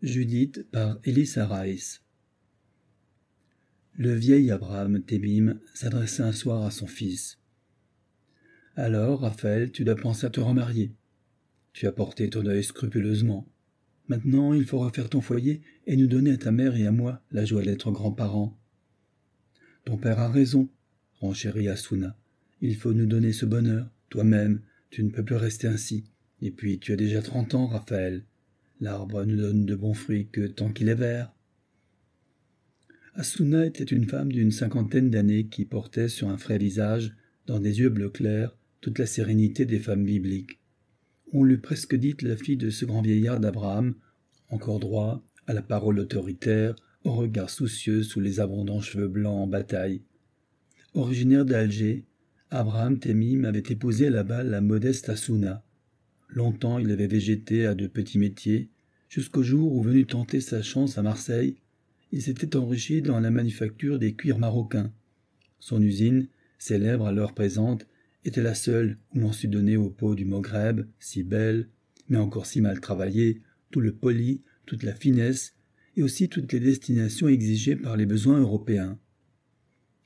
Judith par Elisa Rice. Le vieil Abraham Tébim s'adressa un soir à son fils. Alors, Raphaël, tu dois penser à te remarier. Tu as porté ton œil scrupuleusement. Maintenant, il faut refaire ton foyer et nous donner à ta mère et à moi la joie d'être grands-parents. Ton père a raison, renchérit Asuna. Il faut nous donner ce bonheur. Toi-même, tu ne peux plus rester ainsi. Et puis, tu as déjà trente ans, Raphaël. L'arbre ne donne de bons fruits que tant qu'il est vert. Asuna était une femme d'une cinquantaine d'années qui portait sur un frais visage, dans des yeux bleus clairs, toute la sérénité des femmes bibliques. On l'eût presque dite la fille de ce grand vieillard d'Abraham, encore droit, à la parole autoritaire, au regard soucieux sous les abondants cheveux blancs en bataille. Originaire d'Alger, Abraham Temim avait épousé là-bas la modeste Asuna. Longtemps il avait végété à de petits métiers, jusqu'au jour où venu tenter sa chance à Marseille, il s'était enrichi dans la manufacture des cuirs marocains. Son usine, célèbre à l'heure présente, était la seule où l'on sut donner aux peaux du Maghreb, si belle, mais encore si mal travaillée, tout le poli, toute la finesse, et aussi toutes les destinations exigées par les besoins européens.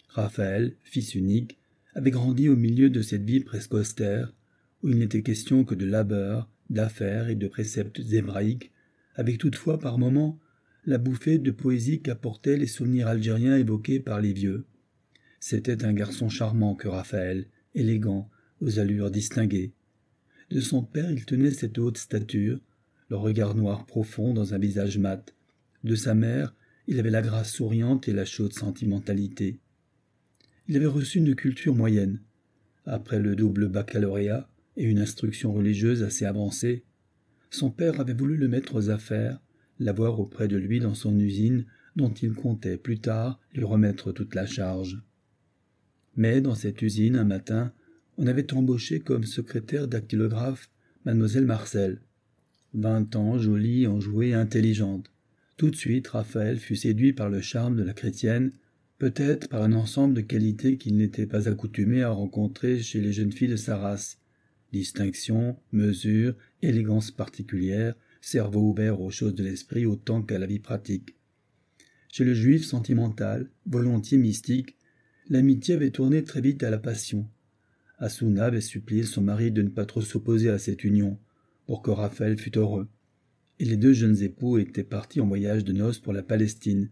Raphaël, fils unique, avait grandi au milieu de cette vie presque austère, où il n'était question que de labeur, d'affaires et de préceptes hébraïques, avec toutefois par moments la bouffée de poésie qu'apportaient les souvenirs algériens évoqués par les vieux. C'était un garçon charmant que Raphaël, élégant, aux allures distinguées. De son père il tenait cette haute stature, le regard noir profond dans un visage mat. De sa mère il avait la grâce souriante et la chaude sentimentalité. Il avait reçu une culture moyenne. Après le double baccalauréat, et une instruction religieuse assez avancée, son père avait voulu le mettre aux affaires, l'avoir auprès de lui dans son usine dont il comptait plus tard lui remettre toute la charge. Mais dans cette usine, un matin, on avait embauché comme secrétaire dactylographe mademoiselle Marcel. Vingt ans, jolie, enjouée, intelligente. Tout de suite, Raphaël fut séduit par le charme de la chrétienne, peut-être par un ensemble de qualités qu'il n'était pas accoutumé à rencontrer chez les jeunes filles de sa race, Distinction, mesure, élégance particulière, cerveau ouvert aux choses de l'esprit autant qu'à la vie pratique. Chez le juif sentimental, volontiers mystique, l'amitié avait tourné très vite à la passion. Asuna avait supplié son mari de ne pas trop s'opposer à cette union, pour que Raphaël fût heureux. Et les deux jeunes époux étaient partis en voyage de noces pour la Palestine.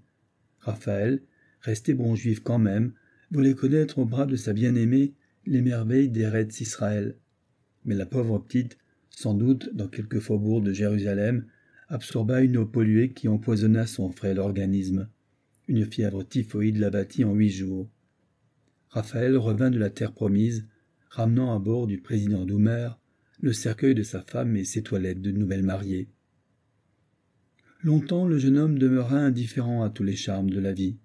Raphaël, resté bon juif quand même, voulait connaître au bras de sa bien-aimée les merveilles d'Eretz Israël mais la pauvre petite, sans doute dans quelque faubourg de Jérusalem, absorba une eau polluée qui empoisonna son frêle organisme. Une fièvre typhoïde l'abattit en huit jours. Raphaël revint de la terre promise, ramenant à bord du président Doumer le cercueil de sa femme et ses toilettes de nouvelle mariée. Longtemps le jeune homme demeura indifférent à tous les charmes de la vie.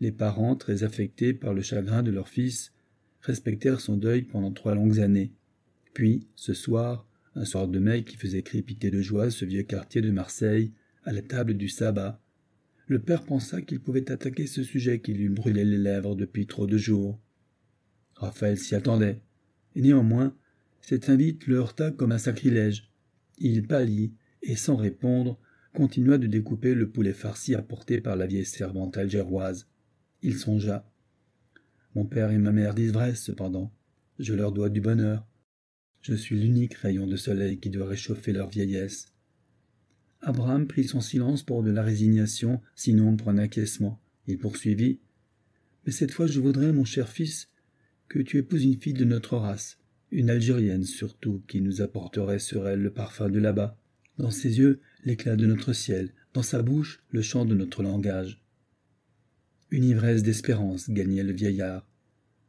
Les parents, très affectés par le chagrin de leur fils, respectèrent son deuil pendant trois longues années. Puis, ce soir, un soir de mai qui faisait crépiter de joie ce vieux quartier de Marseille, à la table du sabbat, le père pensa qu'il pouvait attaquer ce sujet qui lui brûlait les lèvres depuis trop de jours. Raphaël s'y attendait, et néanmoins, cette invite le heurta comme un sacrilège. Il pâlit, et sans répondre, continua de découper le poulet farci apporté par la vieille servante algéroise. Il songea. Mon père et ma mère disent vrai, cependant. Je leur dois du bonheur. Je suis l'unique rayon de soleil qui doit réchauffer leur vieillesse. Abraham prit son silence pour de la résignation, sinon pour un acquiescement. Il poursuivit. Mais cette fois je voudrais, mon cher fils, que tu épouses une fille de notre race, une Algérienne surtout, qui nous apporterait sur elle le parfum de là-bas, dans ses yeux l'éclat de notre ciel, dans sa bouche le chant de notre langage. Une ivresse d'espérance gagnait le vieillard.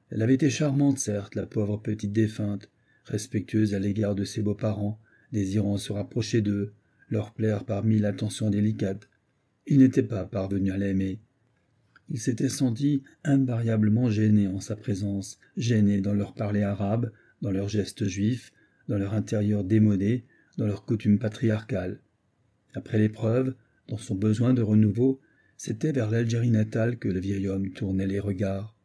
Elle avait été charmante, certes, la pauvre petite défunte, respectueuse à l'égard de ses beaux-parents, désirant se rapprocher d'eux, leur plaire par mille attentions délicates. Il n'était pas parvenu à l'aimer. Il s'était senti invariablement gêné en sa présence, gêné dans leur parler arabe, dans leurs gestes juifs, dans leur intérieur démodé, dans leurs coutumes patriarcales. Après l'épreuve, dans son besoin de renouveau, c'était vers l'Algérie natale que le vieil homme tournait les regards.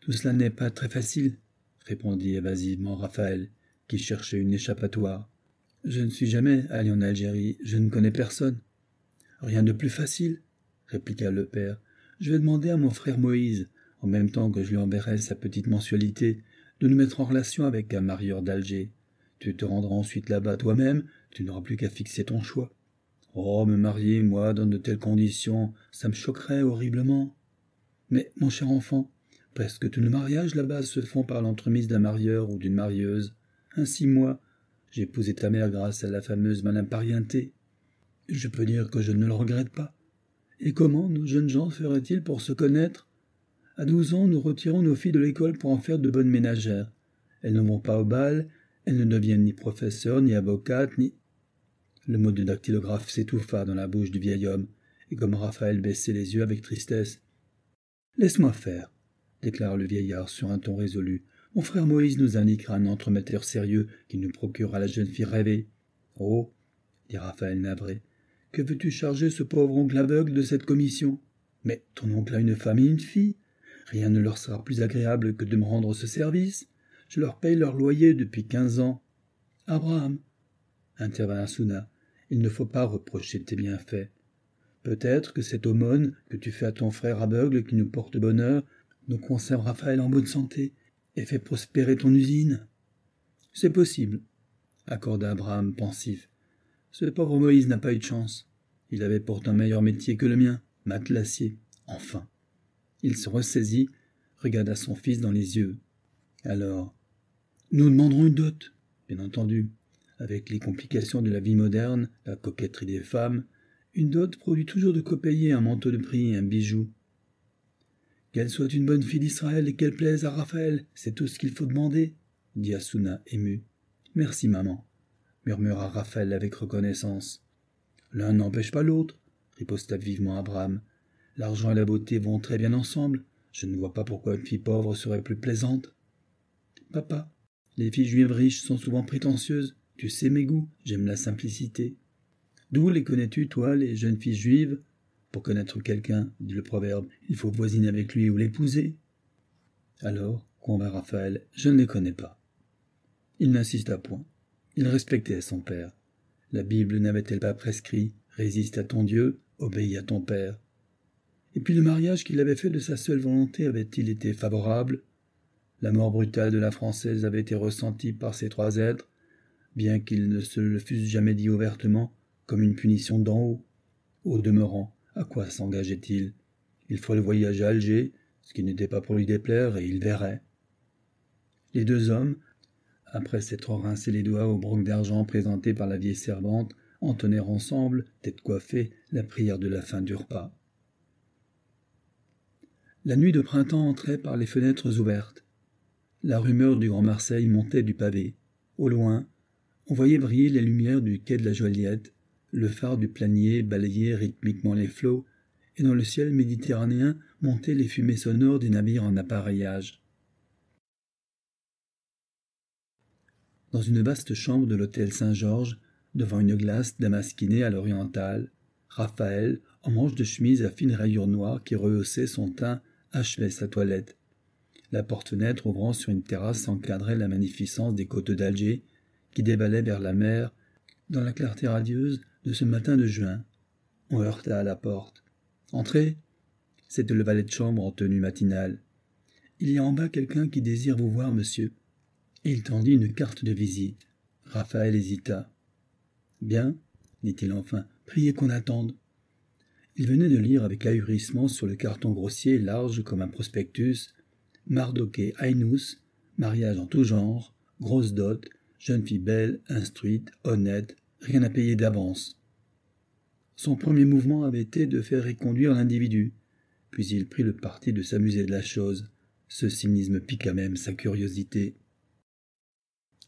Tout cela n'est pas très facile, répondit évasivement Raphaël, qui cherchait une échappatoire. Je ne suis jamais allé en Algérie, je ne connais personne. Rien de plus facile, répliqua le père. Je vais demander à mon frère Moïse, en même temps que je lui enverrai sa petite mensualité, de nous mettre en relation avec un marieur d'Alger. Tu te rendras ensuite là-bas toi-même, tu n'auras plus qu'à fixer ton choix. Oh, me marier, moi, dans de telles conditions, ça me choquerait horriblement. Mais, mon cher enfant, presque tous les mariages là-bas se font par l'entremise d'un marieur ou d'une marieuse. Ainsi, moi, j'ai épousé ta mère grâce à la fameuse parienté. Je peux dire que je ne le regrette pas. Et comment nos jeunes gens feraient-ils pour se connaître? À douze ans, nous retirons nos filles de l'école pour en faire de bonnes ménagères. Elles ne vont pas au bal, elles ne deviennent ni professeurs, ni avocates, ni. Le mot de dactylographe s'étouffa dans la bouche du vieil homme, et comme Raphaël baissait les yeux avec tristesse. Laisse-moi faire, déclara le vieillard sur un ton résolu. Mon frère Moïse nous indiquera un entremetteur sérieux qui nous procurera la jeune fille rêvée. Oh, dit Raphaël navré, que veux-tu charger ce pauvre oncle aveugle de cette commission? Mais ton oncle a une femme et une fille. Rien ne leur sera plus agréable que de me rendre ce service. Je leur paye leur loyer depuis quinze ans. Abraham, intervint Asuna, il ne faut pas reprocher tes bienfaits. Peut-être que cette aumône que tu fais à ton frère aveugle qui nous porte bonheur nous conserve Raphaël en bonne santé et fait prospérer ton usine. C'est possible, accorda Abraham pensif. Ce pauvre Moïse n'a pas eu de chance. Il avait pourtant meilleur métier que le mien, matelassier. Enfin. Il se ressaisit, regarda son fils dans les yeux. Alors, nous demanderons une dot, bien entendu, avec les complications de la vie moderne, la coquetterie des femmes, une dot produit toujours de quoi payer un manteau de prix et un bijou. Qu'elle soit une bonne fille d'Israël et qu'elle plaise à Raphaël, c'est tout ce qu'il faut demander, dit Asuna, ému. Merci, maman, murmura Raphaël avec reconnaissance. L'un n'empêche pas l'autre, riposta vivement Abraham. L'argent et la beauté vont très bien ensemble. Je ne vois pas pourquoi une fille pauvre serait plus plaisante. Papa, les filles juives riches sont souvent prétentieuses. Tu sais mes goûts, j'aime la simplicité. D'où les connais-tu, toi, les jeunes filles juives? Pour connaître quelqu'un, dit le proverbe, il faut voisiner avec lui ou l'épouser. Alors, convint Raphaël, je ne les connais pas. Il n'insista point. Il respectait son père. La Bible n'avait-elle pas prescrit Résiste à ton Dieu, obéis à ton père? Et puis le mariage qu'il avait fait de sa seule volonté avait-il été favorable? La mort brutale de la Française avait été ressentie par ces trois êtres bien qu'ils ne se le fussent jamais dit ouvertement, comme une punition d'en haut. Au demeurant, à quoi s'engageait-il? Il ferait le voyage à Alger, ce qui n'était pas pour lui déplaire, et il verrait. Les deux hommes, après s'être rincés les doigts au broc d'argent présenté par la vieille servante, entonnèrent ensemble, tête coiffée, la prière de la fin du repas. La nuit de printemps entrait par les fenêtres ouvertes. La rumeur du Grand Marseille montait du pavé. Au loin, on voyait briller les lumières du quai de la Joliette, le phare du planier balayait rythmiquement les flots, et dans le ciel méditerranéen montaient les fumées sonores des navires en appareillage. Dans une vaste chambre de l'hôtel Saint-Georges, devant une glace damasquinée à l'orientale, Raphaël, en manche de chemise à fines rayures noires qui rehaussaient son teint, achevait sa toilette. La porte-fenêtre ouvrant sur une terrasse encadrait la magnificence des côtes d'Alger qui dévalait vers la mer dans la clarté radieuse de ce matin de juin. On heurta à la porte. Entrez. C'était le valet de chambre en tenue matinale. Il y a en bas quelqu'un qui désire vous voir, monsieur. Il tendit une carte de visite. Raphaël hésita. Bien, dit-il enfin, priez qu'on attende. Il venait de lire avec ahurissement sur le carton grossier large comme un prospectus Mardoké Ainous, mariage en tout genre, grosse dot, jeune fille belle, instruite, honnête, rien à payer d'avance. Son premier mouvement avait été de faire reconduire l'individu, puis il prit le parti de s'amuser de la chose. Ce cynisme piqua même sa curiosité.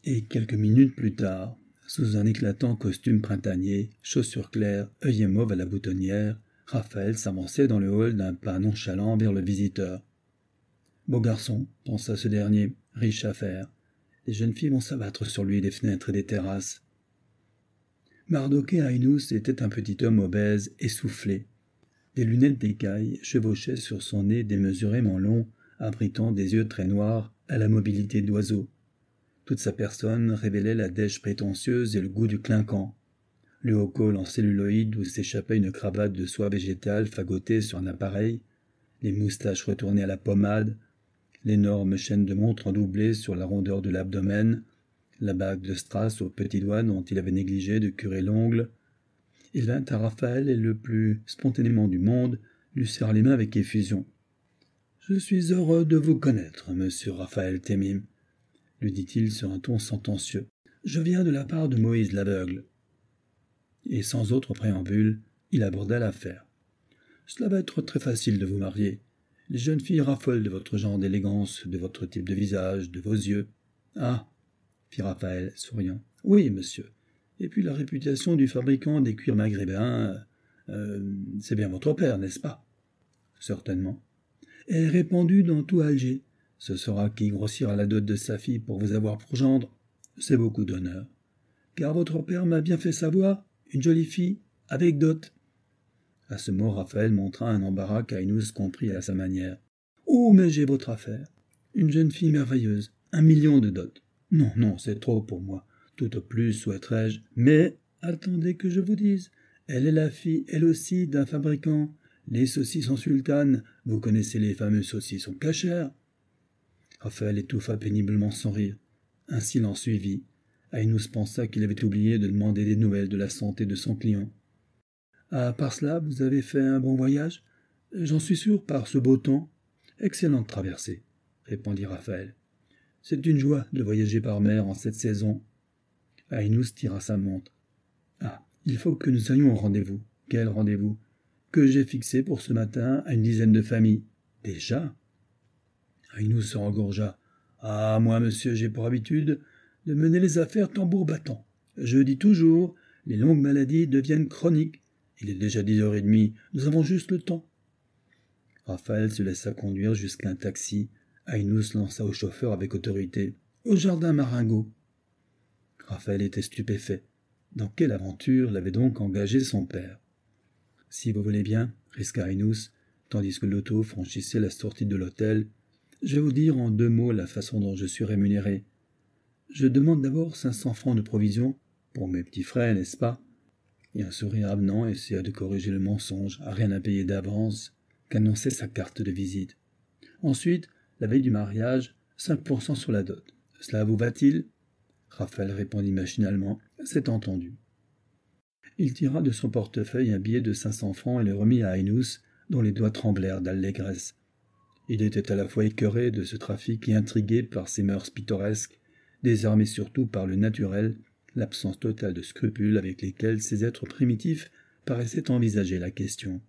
Et quelques minutes plus tard, sous un éclatant costume printanier, chaussures claires, œillet mauve à la boutonnière, Raphaël s'avançait dans le hall d'un pas nonchalant vers le visiteur. Beau garçon, pensa ce dernier, riche à faire, les jeunes filles vont s'abattre sur lui des fenêtres et des terrasses. Mardoké Ainous était un petit homme obèse, essoufflé. Des lunettes d'écaille chevauchaient sur son nez démesurément long, abritant des yeux très noirs à la mobilité d'oiseau. Toute sa personne révélait la dèche prétentieuse et le goût du clinquant. Le haut col en celluloïde où s'échappait une cravate de soie végétale fagotée sur un appareil, les moustaches retournées à la pommade, l'énorme chaîne de montre en doublé sur la rondeur de l'abdomen, la bague de strass au petit doigt dont il avait négligé de curer l'ongle. Il vint à Raphaël et le plus spontanément du monde lui serra les mains avec effusion. Je suis heureux de vous connaître, monsieur Raphaël Temim, lui dit-il sur un ton sentencieux. Je viens de la part de Moïse l'aveugle. Et sans autre préambule, il aborda l'affaire. Cela va être très facile de vous marier. Les jeunes filles raffolent de votre genre d'élégance, de votre type de visage, de vos yeux. Ah fit Raphaël, souriant. Oui, monsieur. Et puis la réputation du fabricant des cuirs maghrébins. Euh, c'est bien votre père, n'est-ce pas? Certainement. Est répandue dans tout Alger. Ce sera qui grossira la dot de sa fille pour vous avoir pour gendre. C'est beaucoup d'honneur. Car votre père m'a bien fait savoir, une jolie fille, avec dot. À ce mot, Raphaël montra un embarras qu'Ainous comprit à sa manière. Oh, mais j'ai votre affaire. Une jeune fille merveilleuse, un million de dot. Non, non, c'est trop pour moi. Tout au plus souhaiterais-je. Mais attendez que je vous dise. Elle est la fille, elle aussi, d'un fabricant. Les saucissons sultanes, vous connaissez les fameux saucissons cachères. Raphaël étouffa péniblement sans rire. Un silence suivit. Ainous pensa qu'il avait oublié de demander des nouvelles de la santé de son client. À part cela, vous avez fait un bon voyage? J'en suis sûr, par ce beau temps. Excellente traversée, répondit Raphaël. C'est une joie de voyager par mer en cette saison. Ainous tira sa montre. Ah, il faut que nous allions au rendez-vous. Quel rendez-vous Que j'ai fixé pour ce matin à une dizaine de familles. Déjà? Ainous se regorgea. Ah, moi, monsieur, j'ai pour habitude de mener les affaires tambour battant. Je dis toujours, les longues maladies deviennent chroniques. Il est déjà dix heures et demie, nous avons juste le temps. Raphaël se laissa conduire jusqu'à un taxi Lança au chauffeur avec autorité. Au jardin Maringo. Raphaël était stupéfait. Dans quelle aventure l'avait donc engagé son père? Si vous voulez bien, risqua Ainous, tandis que l'auto franchissait la sortie de l'hôtel, je vais vous dire en deux mots la façon dont je suis rémunéré. Je demande d'abord cinq cents francs de provision, pour mes petits frais, n'est-ce pas? Et un sourire avenant essaya de corriger le mensonge, à rien à payer d'avance, qu'annonçait sa carte de visite. Ensuite, la veille du mariage, cinq pour cent sur la dot. Cela vous va-t-il? Raphaël répondit machinalement. C'est entendu. Il tira de son portefeuille un billet de cinq cents francs et le remit à Ainous, dont les doigts tremblèrent d'allégresse. Il était à la fois écœuré de ce trafic et intrigué par ses mœurs pittoresques, désarmé surtout par le naturel, l'absence totale de scrupules avec lesquels ces êtres primitifs paraissaient envisager la question.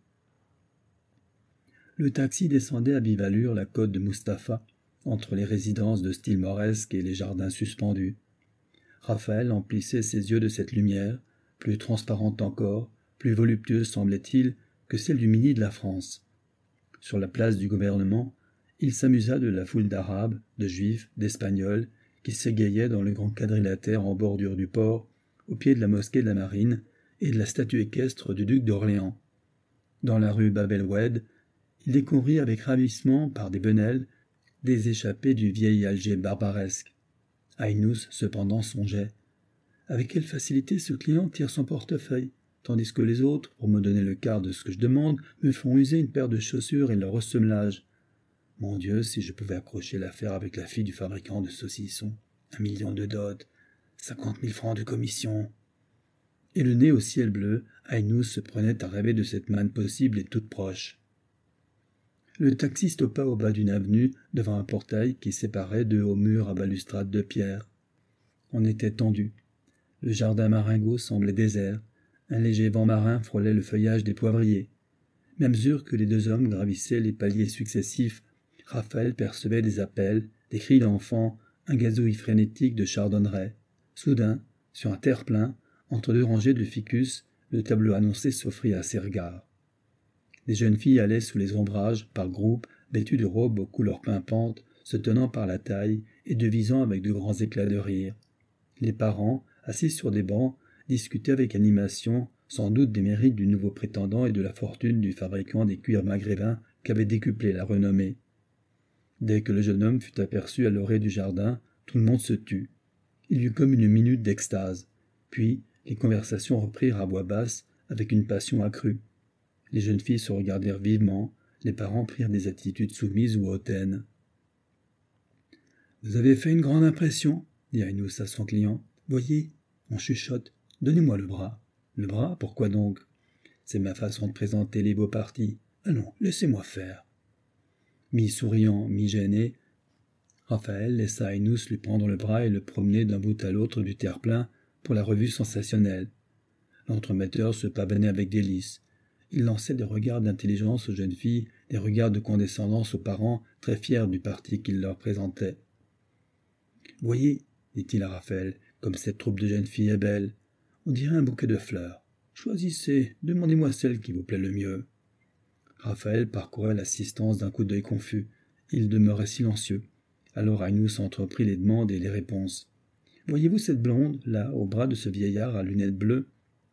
Le taxi descendait à vive la côte de Mustapha, entre les résidences de style mauresque et les jardins suspendus. Raphaël emplissait ses yeux de cette lumière, plus transparente encore, plus voluptueuse semblait-il que celle du midi de la France. Sur la place du gouvernement, il s'amusa de la foule d'Arabes, de Juifs, d'Espagnols, qui s'égayaient dans le grand quadrilatère en bordure du port, au pied de la mosquée de la Marine et de la statue équestre du duc d'Orléans. Dans la rue Bab el-Oued, il découvrit avec ravissement, par des benelles, des échappées du vieil Alger barbaresque. Ainous, cependant, songeait. Avec quelle facilité ce client tire son portefeuille, tandis que les autres, pour me donner le quart de ce que je demande, me font user une paire de chaussures et leur ressemelage. Mon Dieu, si je pouvais accrocher l'affaire avec la fille du fabricant de saucissons. Un million de dot, cinquante mille francs de commission. Et le nez au ciel bleu, Ainous se prenait à rêver de cette manne possible et toute proche. Le taxi stoppa au bas d'une avenue devant un portail qui séparait deux hauts murs à balustrade de pierre. On était tendu. Le jardin maringot semblait désert. Un léger vent marin frôlait le feuillage des poivriers. À mesure que les deux hommes gravissaient les paliers successifs, Raphaël percevait des appels, des cris d'enfants, un gazouille frénétique de chardonnerets. Soudain, sur un terre-plein, entre deux rangées de ficus, le tableau annoncé s'offrit à ses regards. Les jeunes filles allaient sous les ombrages, par groupes, vêtues de robes aux couleurs pimpantes, se tenant par la taille et devisant avec de grands éclats de rire. Les parents, assis sur des bancs, discutaient avec animation, sans doute des mérites du nouveau prétendant et de la fortune du fabricant des cuirs maghrébins qu'avait décuplé la renommée. Dès que le jeune homme fut aperçu à l'orée du jardin, tout le monde se tut. Il y eut comme une minute d'extase. Puis, les conversations reprirent à voix basse, avec une passion accrue. Les jeunes filles se regardèrent vivement, les parents prirent des attitudes soumises ou hautaines. Vous avez fait une grande impression, dit Ainous à son client. Voyez, on chuchote. Donnez-moi le bras. Le bras, pourquoi donc? C'est ma façon de présenter les beaux partis. Allons, laissez-moi faire. Mi-souriant, mi-gêné, Raphaël laissa Ainous lui prendre le bras et le promener d'un bout à l'autre du terre-plein pour la revue sensationnelle. L'entremetteur se pavanait avec délice. Il lançait des regards d'intelligence aux jeunes filles, des regards de condescendance aux parents, très fiers du parti qu'il leur présentait. Voyez, dit-il à Raphaël, comme cette troupe de jeunes filles est belle. On dirait un bouquet de fleurs. Choisissez, demandez-moi celle qui vous plaît le mieux. Raphaël parcourait l'assistance d'un coup d'œil confus. Il demeurait silencieux. Alors Ainous entreprit les demandes et les réponses. Voyez-vous cette blonde, là, au bras de ce vieillard à lunettes bleues?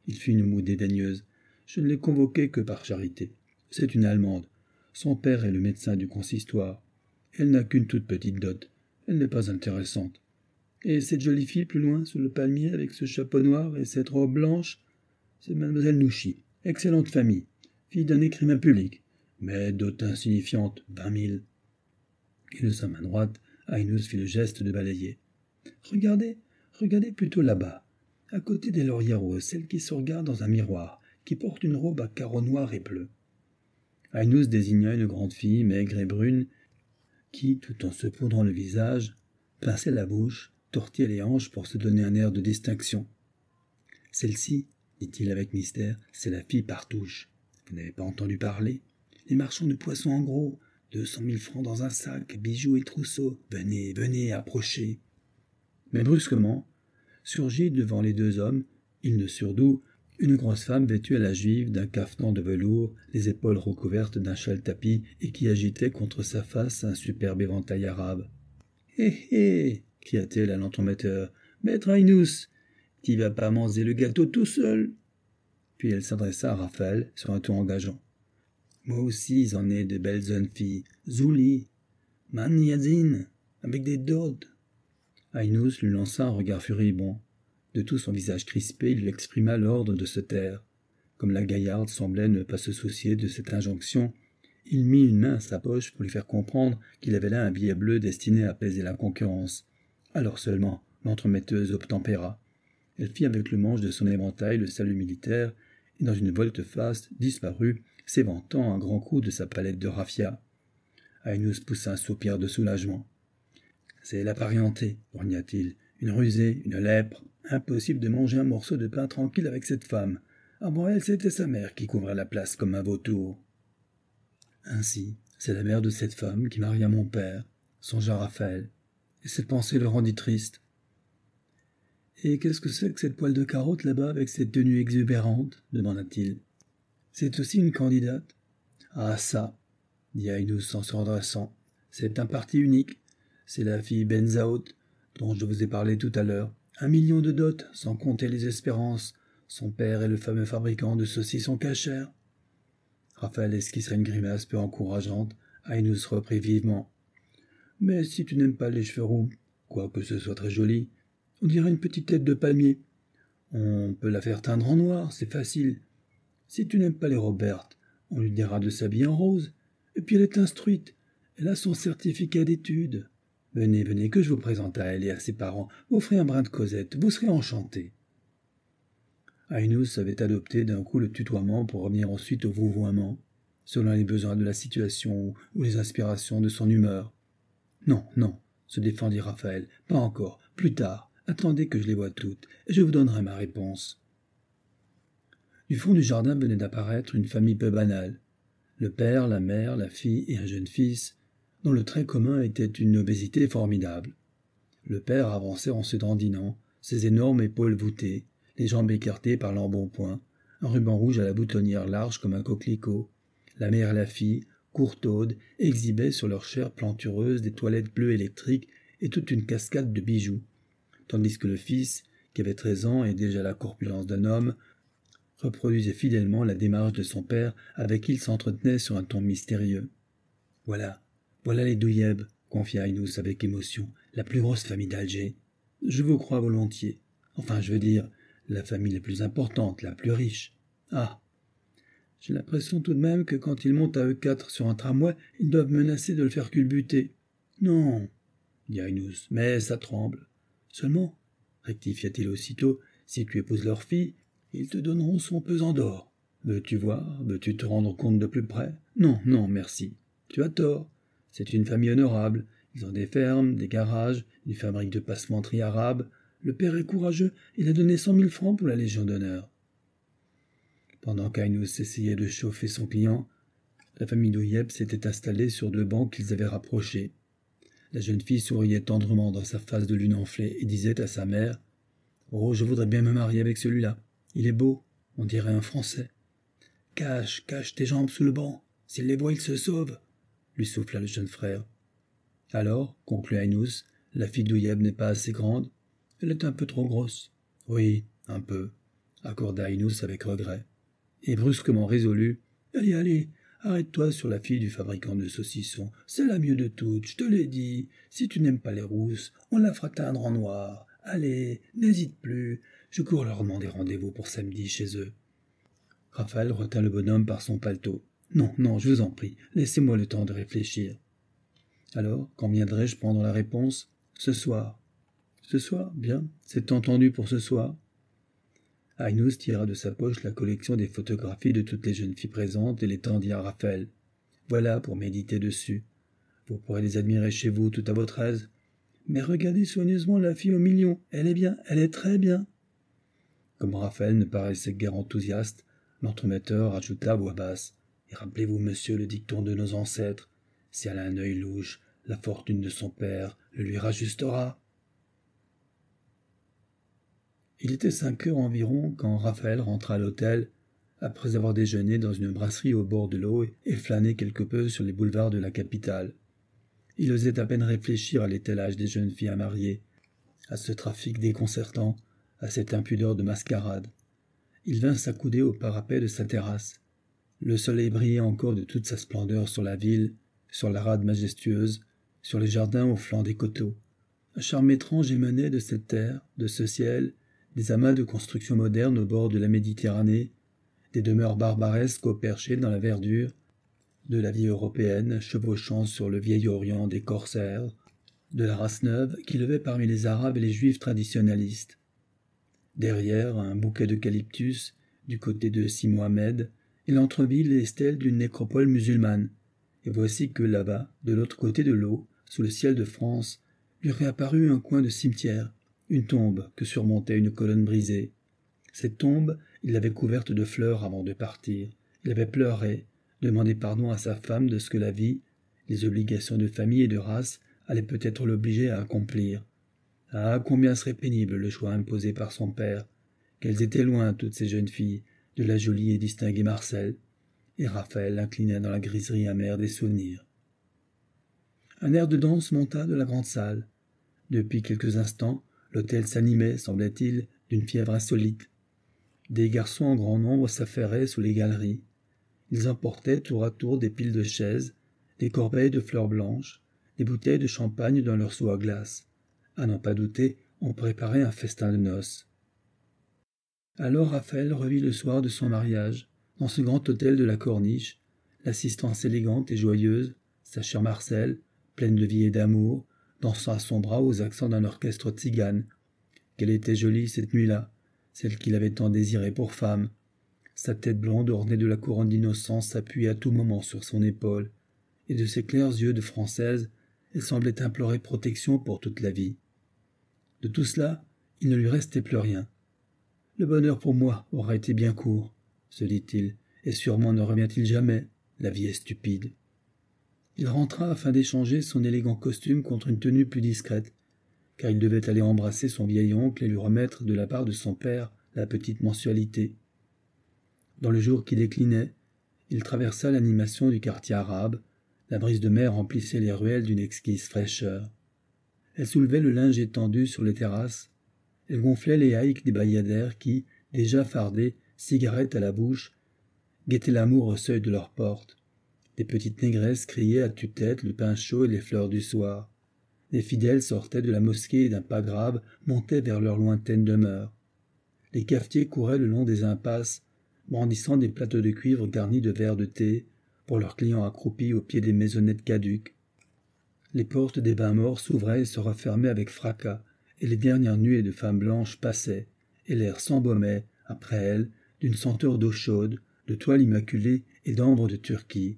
Il fit une moue dédaigneuse. Je ne l'ai convoquée que par charité. C'est une Allemande. Son père est le médecin du consistoire. Elle n'a qu'une toute petite dot. Elle n'est pas intéressante. Et cette jolie fille plus loin, sous le palmier, avec ce chapeau noir et cette robe blanche, c'est mademoiselle Nouchy. Excellente famille. Fille d'un écrivain public. Mais dot insignifiante, vingt mille. Et de sa main droite, Ainous fit le geste de balayer. Regardez, regardez plutôt là-bas, à côté des lauriers roses, celle qui se regarde dans un miroir, qui porte une robe à carreaux noirs et bleus. Ainous désigna une grande fille, maigre et brune, qui, tout en se poudrant le visage, pinçait la bouche, tortillait les hanches pour se donner un air de distinction. Celle-ci, dit-il avec mystère, c'est la fille Partouche. Vous n'avez pas entendu parler? Les marchands de poissons en gros, deux cent mille francs dans un sac, bijoux et trousseaux. Venez, venez, approchez. Mais brusquement, surgit devant les deux hommes, ils ne surent d'où, une grosse femme vêtue à la juive d'un cafetan de velours, les épaules recouvertes d'un châle tapis, et qui agitait contre sa face un superbe éventail arabe. Hé hé cria-t-elle à l'entremetteur. Maître Ainous, tu vas pas manger le gâteau tout seul Puis elle s'adressa à Raphaël sur un ton engageant. Moi aussi j'en ai de belles jeunes filles. Zouli, Maniazine, avec des dots. Ainous lui lança un regard furibond. De tout son visage crispé, il lui exprima l'ordre de se taire. Comme la gaillarde semblait ne pas se soucier de cette injonction, il mit une main à sa poche pour lui faire comprendre qu'il avait là un billet bleu destiné à apaiser la concurrence. Alors seulement, l'entremetteuse obtempéra. Elle fit avec le manche de son éventail le salut militaire, et dans une volte-face disparut s'éventant un grand coup de sa palette de raffia. Ainous poussa un soupir de soulagement. C'est la parientée, grogna-t-il. Une rusée, une lèpre. Impossible de manger un morceau de pain tranquille avec cette femme. Avant elle, c'était sa mère qui couvrait la place comme un vautour. Ainsi, c'est la mère de cette femme qui maria mon père, songea Raphaël, et cette pensée le rendit triste. Et qu'est-ce que c'est que cette poêle de carotte là-bas avec cette tenue exubérante? demanda-t-il. C'est aussi une candidate? Ah ça, dit Ainous en se redressant. C'est un parti unique. C'est la fille Benzaout, dont je vous ai parlé tout à l'heure. Un million de dots, sans compter les espérances. Son père est le fameux fabricant de saucissons cachères. Raphaël esquissa une grimace peu encourageante. Ainous reprit vivement. Mais si tu n'aimes pas les cheveux roux, quoique ce soit très joli, on dirait une petite tête de palmier. On peut la faire teindre en noir, c'est facile. Si tu n'aimes pas les Robertes, on lui dira de s'habiller en rose. Et puis elle est instruite. Elle a son certificat d'études. Venez, venez, que je vous présente à elle et à ses parents. Vous ferez un brin de Cosette, vous serez enchantés. Ainous avait adopté d'un coup le tutoiement pour revenir ensuite au vouvoiement, selon les besoins de la situation ou les inspirations de son humeur. Non, non, se défendit Raphaël, pas encore, plus tard. Attendez que je les vois toutes, et je vous donnerai ma réponse. Du fond du jardin venait d'apparaître une famille peu banale. Le père, la mère, la fille et un jeune fils, dont le trait commun était une obésité formidable. Le père avançait en se dandinant, ses énormes épaules voûtées, les jambes écartées par l'embonpoint, un ruban rouge à la boutonnière large comme un coquelicot. La mère et la fille, courtaudes, exhibaient sur leur chair plantureuse des toilettes bleues électriques et toute une cascade de bijoux, tandis que le fils, qui avait treize ans et déjà la corpulence d'un homme, reproduisait fidèlement la démarche de son père avec qui il s'entretenait sur un ton mystérieux. Voilà, voilà les Douyeb, confia Ainous avec émotion, la plus grosse famille d'Alger. Je vous crois volontiers. Enfin, je veux dire, la famille la plus importante, la plus riche. Ah. J'ai l'impression tout de même que quand ils montent à eux quatre sur un tramway, ils doivent menacer de le faire culbuter. Non, dit Ainous, mais ça tremble. Seulement, rectifia-t-il aussitôt, si tu épouses leur fille, ils te donneront son pesant d'or. Veux-tu voir? Veux-tu te rendre compte de plus près? Non, non, merci. Tu as tort. C'est une famille honorable. Ils ont des fermes, des garages, une fabrique de passementerie arabe. Le père est courageux. Il a donné cent mille francs pour la Légion d'honneur. Pendant qu'Ainous essayait de chauffer son client, la famille d'Ouyeb s'était installée sur deux bancs qu'ils avaient rapprochés. La jeune fille souriait tendrement dans sa face de lune enflée et disait à sa mère Oh, je voudrais bien me marier avec celui-là. Il est beau, on dirait un Français. Cache, cache tes jambes sous le banc. S'il les voit, il se sauve, lui souffla le jeune frère. Alors, conclut Ainous, la fille d'Ouyeb n'est pas assez grande. Elle est un peu trop grosse. Oui, un peu, accorda Ainous avec regret. Et brusquement résolu, Allez, allez, arrête-toi sur la fille du fabricant de saucissons. C'est la mieux de toutes, je te l'ai dit. Si tu n'aimes pas les rousses, on la fera teindre en noir. Allez, n'hésite plus. Je cours leur demander rendez-vous pour samedi chez eux. Raphaël retint le bonhomme par son paletot. Non, non, je vous en prie, laissez-moi le temps de réfléchir. Alors, quand viendrai-je prendre la réponse? Ce soir. Ce soir, bien, c'est entendu pour ce soir. Ainous tira de sa poche la collection des photographies de toutes les jeunes filles présentes et les tendit à Raphaël. Voilà pour méditer dessus. Vous pourrez les admirer chez vous tout à votre aise. Mais regardez soigneusement la fille au million. Elle est bien, elle est très bien. Comme Raphaël ne paraissait guère enthousiaste, l'entremetteur ajouta à voix basse. Et rappelez-vous, monsieur, le dicton de nos ancêtres. Si elle a un œil louche, la fortune de son père le lui rajustera. Il était cinq heures environ quand Raphaël rentra à l'hôtel, après avoir déjeuné dans une brasserie au bord de l'eau et flâné quelque peu sur les boulevards de la capitale. Il osait à peine réfléchir à l'étalage des jeunes filles à marier, à ce trafic déconcertant, à cette impudeur de mascarade. Il vint s'accouder au parapet de sa terrasse. Le soleil brillait encore de toute sa splendeur sur la ville, sur la rade majestueuse, sur les jardins au flanc des coteaux. Un charme étrange émanait de cette terre, de ce ciel, des amas de constructions modernes au bord de la Méditerranée, des demeures barbaresques au dans la verdure, de la vie européenne chevauchant sur le vieil Orient des corsaires, de la race neuve qui levait parmi les Arabes et les Juifs traditionnalistes. Derrière, un bouquet d'eucalyptus, du côté de Si Mohamed, il entrevit les stèles d'une nécropole musulmane. Et voici que là-bas, de l'autre côté de l'eau, sous le ciel de France, lui réapparut un coin de cimetière, une tombe que surmontait une colonne brisée. Cette tombe, il l'avait couverte de fleurs avant de partir. Il avait pleuré, demander pardon à sa femme de ce que la vie, les obligations de famille et de race allaient peut-être l'obliger à accomplir. Ah, combien serait pénible le choix imposé par son père. Qu'elles étaient loin, toutes ces jeunes filles, de la jolie et distinguée Marcel. Et Raphaël inclina dans la griserie amère des souvenirs. Un air de danse monta de la grande salle. Depuis quelques instants, l'hôtel s'animait, semblait-il, d'une fièvre insolite. Des garçons en grand nombre s'affairaient sous les galeries. Ils emportaient tour à tour des piles de chaises, des corbeilles de fleurs blanches, des bouteilles de champagne dans leurs seaux à glace. À n'en pas douter, on préparait un festin de noces. Alors Raphaël revit le soir de son mariage, dans ce grand hôtel de la Corniche, l'assistance élégante et joyeuse, sa chère Marcel, pleine de vie et d'amour, dansant à son bras aux accents d'un orchestre tzigane. Qu'elle était jolie cette nuit-là, celle qu'il avait tant désirée pour femme, sa tête blonde ornée de la couronne d'innocence s'appuyait à tout moment sur son épaule, et de ses clairs yeux de française, elle semblait implorer protection pour toute la vie. De tout cela, il ne lui restait plus rien. Le bonheur pour moi aura été bien court, se dit-il, et sûrement ne revient-il jamais. La vie est stupide. Il rentra afin d'échanger son élégant costume contre une tenue plus discrète, car il devait aller embrasser son vieil oncle et lui remettre de la part de son père la petite mensualité. Dans le jour qui déclinait, il traversa l'animation du quartier arabe, la brise de mer remplissait les ruelles d'une exquise fraîcheur. Elle soulevait le linge étendu sur les terrasses, elle gonflait les haïques des bayadères qui, déjà fardés, cigarettes à la bouche, guettaient l'amour au seuil de leurs portes. Des petites négresses criaient à tue-tête le pain chaud et les fleurs du soir. Les fidèles sortaient de la mosquée et d'un pas grave montaient vers leur lointaine demeure. Les cafetiers couraient le long des impasses, brandissant des plateaux de cuivre garnis de verres de thé pour leurs clients accroupis au pied des maisonnettes caduques. Les portes des bains morts s'ouvraient et se refermaient avec fracas, les dernières nuées de femmes blanches passaient, et l'air s'embaumait, après elles, d'une senteur d'eau chaude, de toile immaculée et d'ambre de Turquie.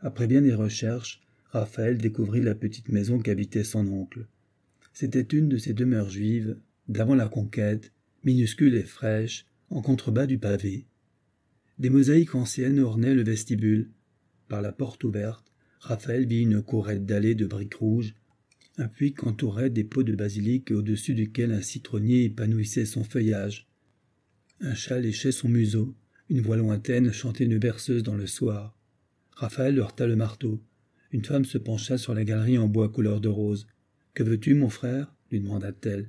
Après bien des recherches, Raphaël découvrit la petite maison qu'habitait son oncle. C'était une de ces demeures juives, d'avant la conquête, minuscule et fraîche, en contrebas du pavé. Des mosaïques anciennes ornaient le vestibule. Par la porte ouverte, Raphaël vit une courette dallée de briques rouges, un puits qu'entouraient des pots de basilic au-dessus duquel un citronnier épanouissait son feuillage. Un chat léchait son museau, une voix lointaine chantait une berceuse dans le soir. Raphaël heurta le marteau. Une femme se pencha sur la galerie en bois couleur de rose. Que veux-tu, mon frère? lui demanda-t-elle.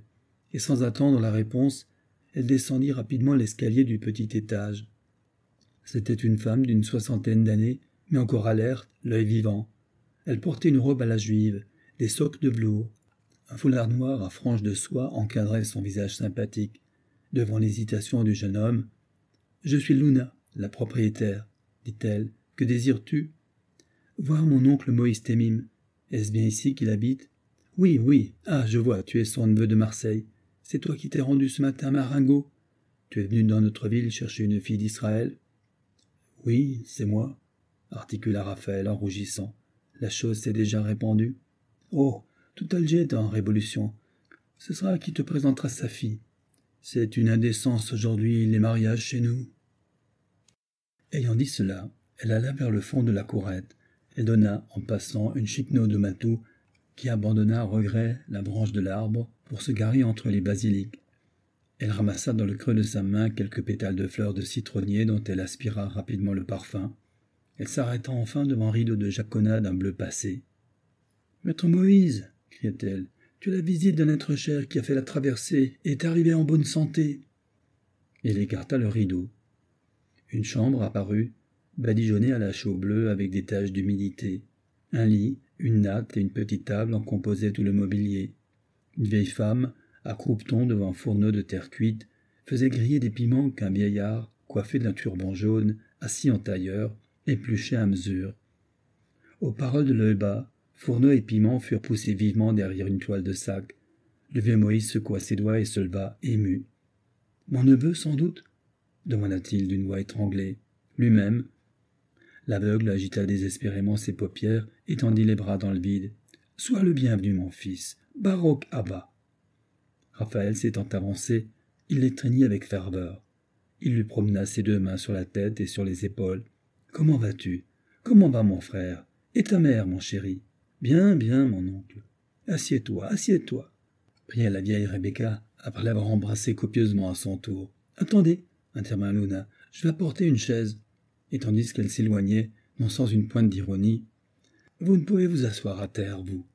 Et sans attendre la réponse, elle descendit rapidement l'escalier du petit étage. C'était une femme d'une soixantaine d'années, mais encore alerte, l'œil vivant. Elle portait une robe à la juive, des socs de velours. Un foulard noir à franges de soie encadrait son visage sympathique. Devant l'hésitation du jeune homme, Je suis Luna, la propriétaire, dit-elle. Que désires-tu? Voir mon oncle Moïse Témim. Est-ce bien ici qu'il habite? Oui, oui. Ah, je vois, tu es son neveu de Marseille. C'est toi qui t'es rendu ce matin à Maringo Tu es venu dans notre ville chercher une fille d'Israël? Oui, c'est moi, articula Raphaël en rougissant. La chose s'est déjà répandue. Oh, tout Alger est en révolution. Ce sera qui te présentera sa fille. C'est une indécence aujourd'hui les mariages chez nous. Ayant dit cela, elle alla vers le fond de la courette et donna, en passant, une chicno de matou qui abandonna à regret la branche de l'arbre pour se garer entre les basiliques. Elle ramassa dans le creux de sa main quelques pétales de fleurs de citronnier dont elle aspira rapidement le parfum. Elle s'arrêta enfin devant un rideau de jaconade d'un bleu passé. Maître Moïse, cria-t-elle, tu as la visite d'un être cher qui a fait la traversée et est arrivé en bonne santé. Elle écarta le rideau. Une chambre apparut, badigeonnée à la chaux bleue avec des taches d'humidité. Un lit, une natte et une petite table en composaient tout le mobilier. Une vieille femme, à devant un fourneau de terre cuite, faisait griller des piments qu'un vieillard, coiffé d'un turban jaune, assis en tailleur, épluchait à mesure. Aux paroles de bas, fourneau et piments furent poussés vivement derrière une toile de sac. Le vieux Moïse secoua ses doigts et se leva, ému. Mon neveu, sans doute? demanda-t-il d'une voix étranglée. Lui-même, L'aveugle agita désespérément ses paupières et tendit les bras dans le vide. Sois le bienvenu, mon fils. Baroque Abba. Raphaël s'étant avancé, il l'étreignit avec ferveur. Il lui promena ses deux mains sur la tête et sur les épaules. Comment vas-tu? Comment va mon frère? Et ta mère, mon chéri? Bien, bien, mon oncle. Assieds-toi, assieds-toi, pria la vieille Rebecca, après l'avoir embrassé copieusement à son tour. Attendez, intervint Luna, je vais apporter une chaise et tandis qu'elle s'éloignait, non sans une pointe d'ironie. Vous ne pouvez vous asseoir à terre, vous.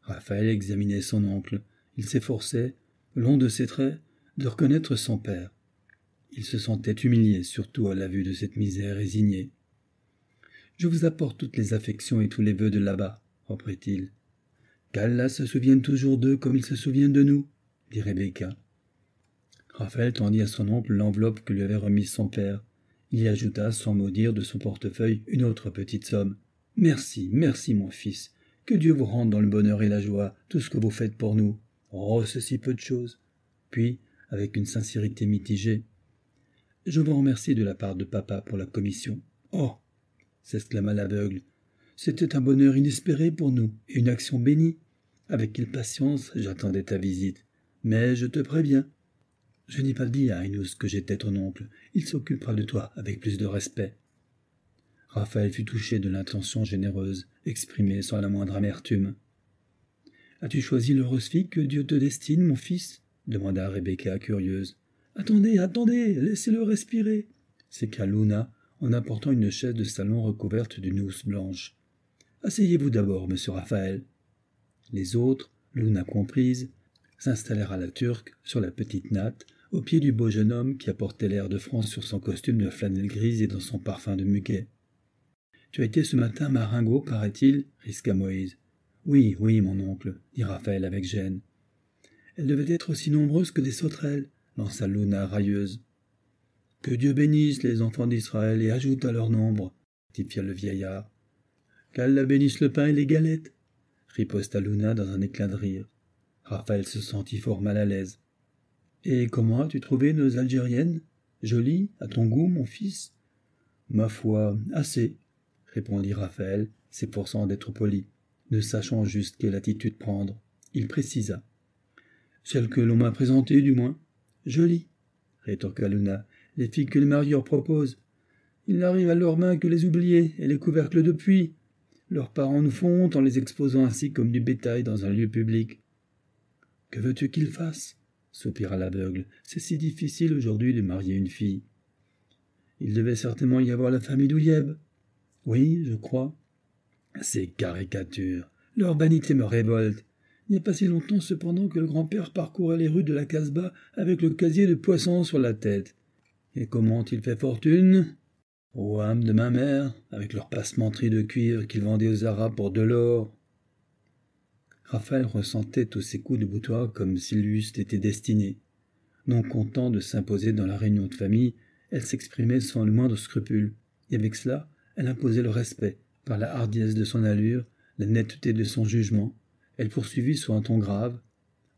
Raphaël examinait son oncle. Il s'efforçait, long de ses traits, de reconnaître son père. Il se sentait humilié, surtout à la vue de cette misère résignée. Je vous apporte toutes les affections et tous les vœux de là-bas, reprit-il. Qu'Allah se souvienne toujours d'eux comme il se souvient de nous, dit Rebecca. Raphaël tendit à son oncle l'enveloppe que lui avait remise son père. Il y ajouta, sans maudire de son portefeuille, une autre petite somme. Merci, merci, mon fils. Que Dieu vous rende dans le bonheur et la joie tout ce que vous faites pour nous. Oh, ceci peu de choses. Puis, avec une sincérité mitigée. Je vous remercie de la part de papa pour la commission. Oh s'exclama l'aveugle. C'était un bonheur inespéré pour nous, et une action bénie. Avec quelle patience j'attendais ta visite. Mais je te préviens, je n'ai pas dit à Ainus que j'étais ton oncle. Il s'occupera de toi avec plus de respect. Raphaël fut touché de l'intention généreuse, exprimée sans la moindre amertume. As-tu choisi l'heureuse fille que Dieu te destine, mon fils? demanda Rebecca, curieuse. Attendez, attendez, laissez-le respirer s'écria Luna en apportant une chaise de salon recouverte d'une housse blanche. Asseyez-vous d'abord, monsieur Raphaël. Les autres, Luna comprise, s'installèrent à la turque sur la petite natte au pied du beau jeune homme qui apportait l'air de France sur son costume de flanelle grise et dans son parfum de muguet. Tu as été ce matin maringo, paraît-il? risqua Moïse. Oui, oui, mon oncle, dit Raphaël avec gêne. Elles devaient être aussi nombreuses que des sauterelles, lança Luna railleuse. Que Dieu bénisse les enfants d'Israël et ajoute à leur nombre, tipia le vieillard. Qu'Allah bénisse le pain et les galettes, riposta Luna dans un éclat de rire. Raphaël se sentit fort mal à l'aise. Et comment as-tu trouvé nos Algériennes Jolies, à ton goût, mon fils? Ma foi, assez, répondit Raphaël, s'efforçant d'être poli, ne sachant juste quelle attitude prendre. Il précisa. Celle que l'on m'a présentée, du moins. Jolie, rétorqua Luna. Les filles que les marieurs proposent. Il n'arrive à leurs mains que les oublier et les couvercles de puits. Leurs parents nous font en les exposant ainsi comme du bétail dans un lieu public. Que veux-tu qu'ils fassent? soupira l'aveugle. C'est si difficile aujourd'hui de marier une fille. Il devait certainement y avoir la famille d'Ouyeb. Oui, je crois. Ces caricatures. Leur vanité me révolte. Il n'y a pas si longtemps cependant que le grand-père parcourait les rues de la Casbah avec le casier de poisson sur la tête. Et comment il fait fortune? Aux âmes de ma mère, avec leur passementerie de cuivre qu'il vendait aux Arabes pour de l'or. Raphaël ressentait tous ces coups de boutoir comme s'ils lui eussent été destinés. Non content de s'imposer dans la réunion de famille, elle s'exprimait sans le moindre scrupule, et avec cela, elle imposait le respect, par la hardiesse de son allure, la netteté de son jugement. Elle poursuivit sur un ton grave.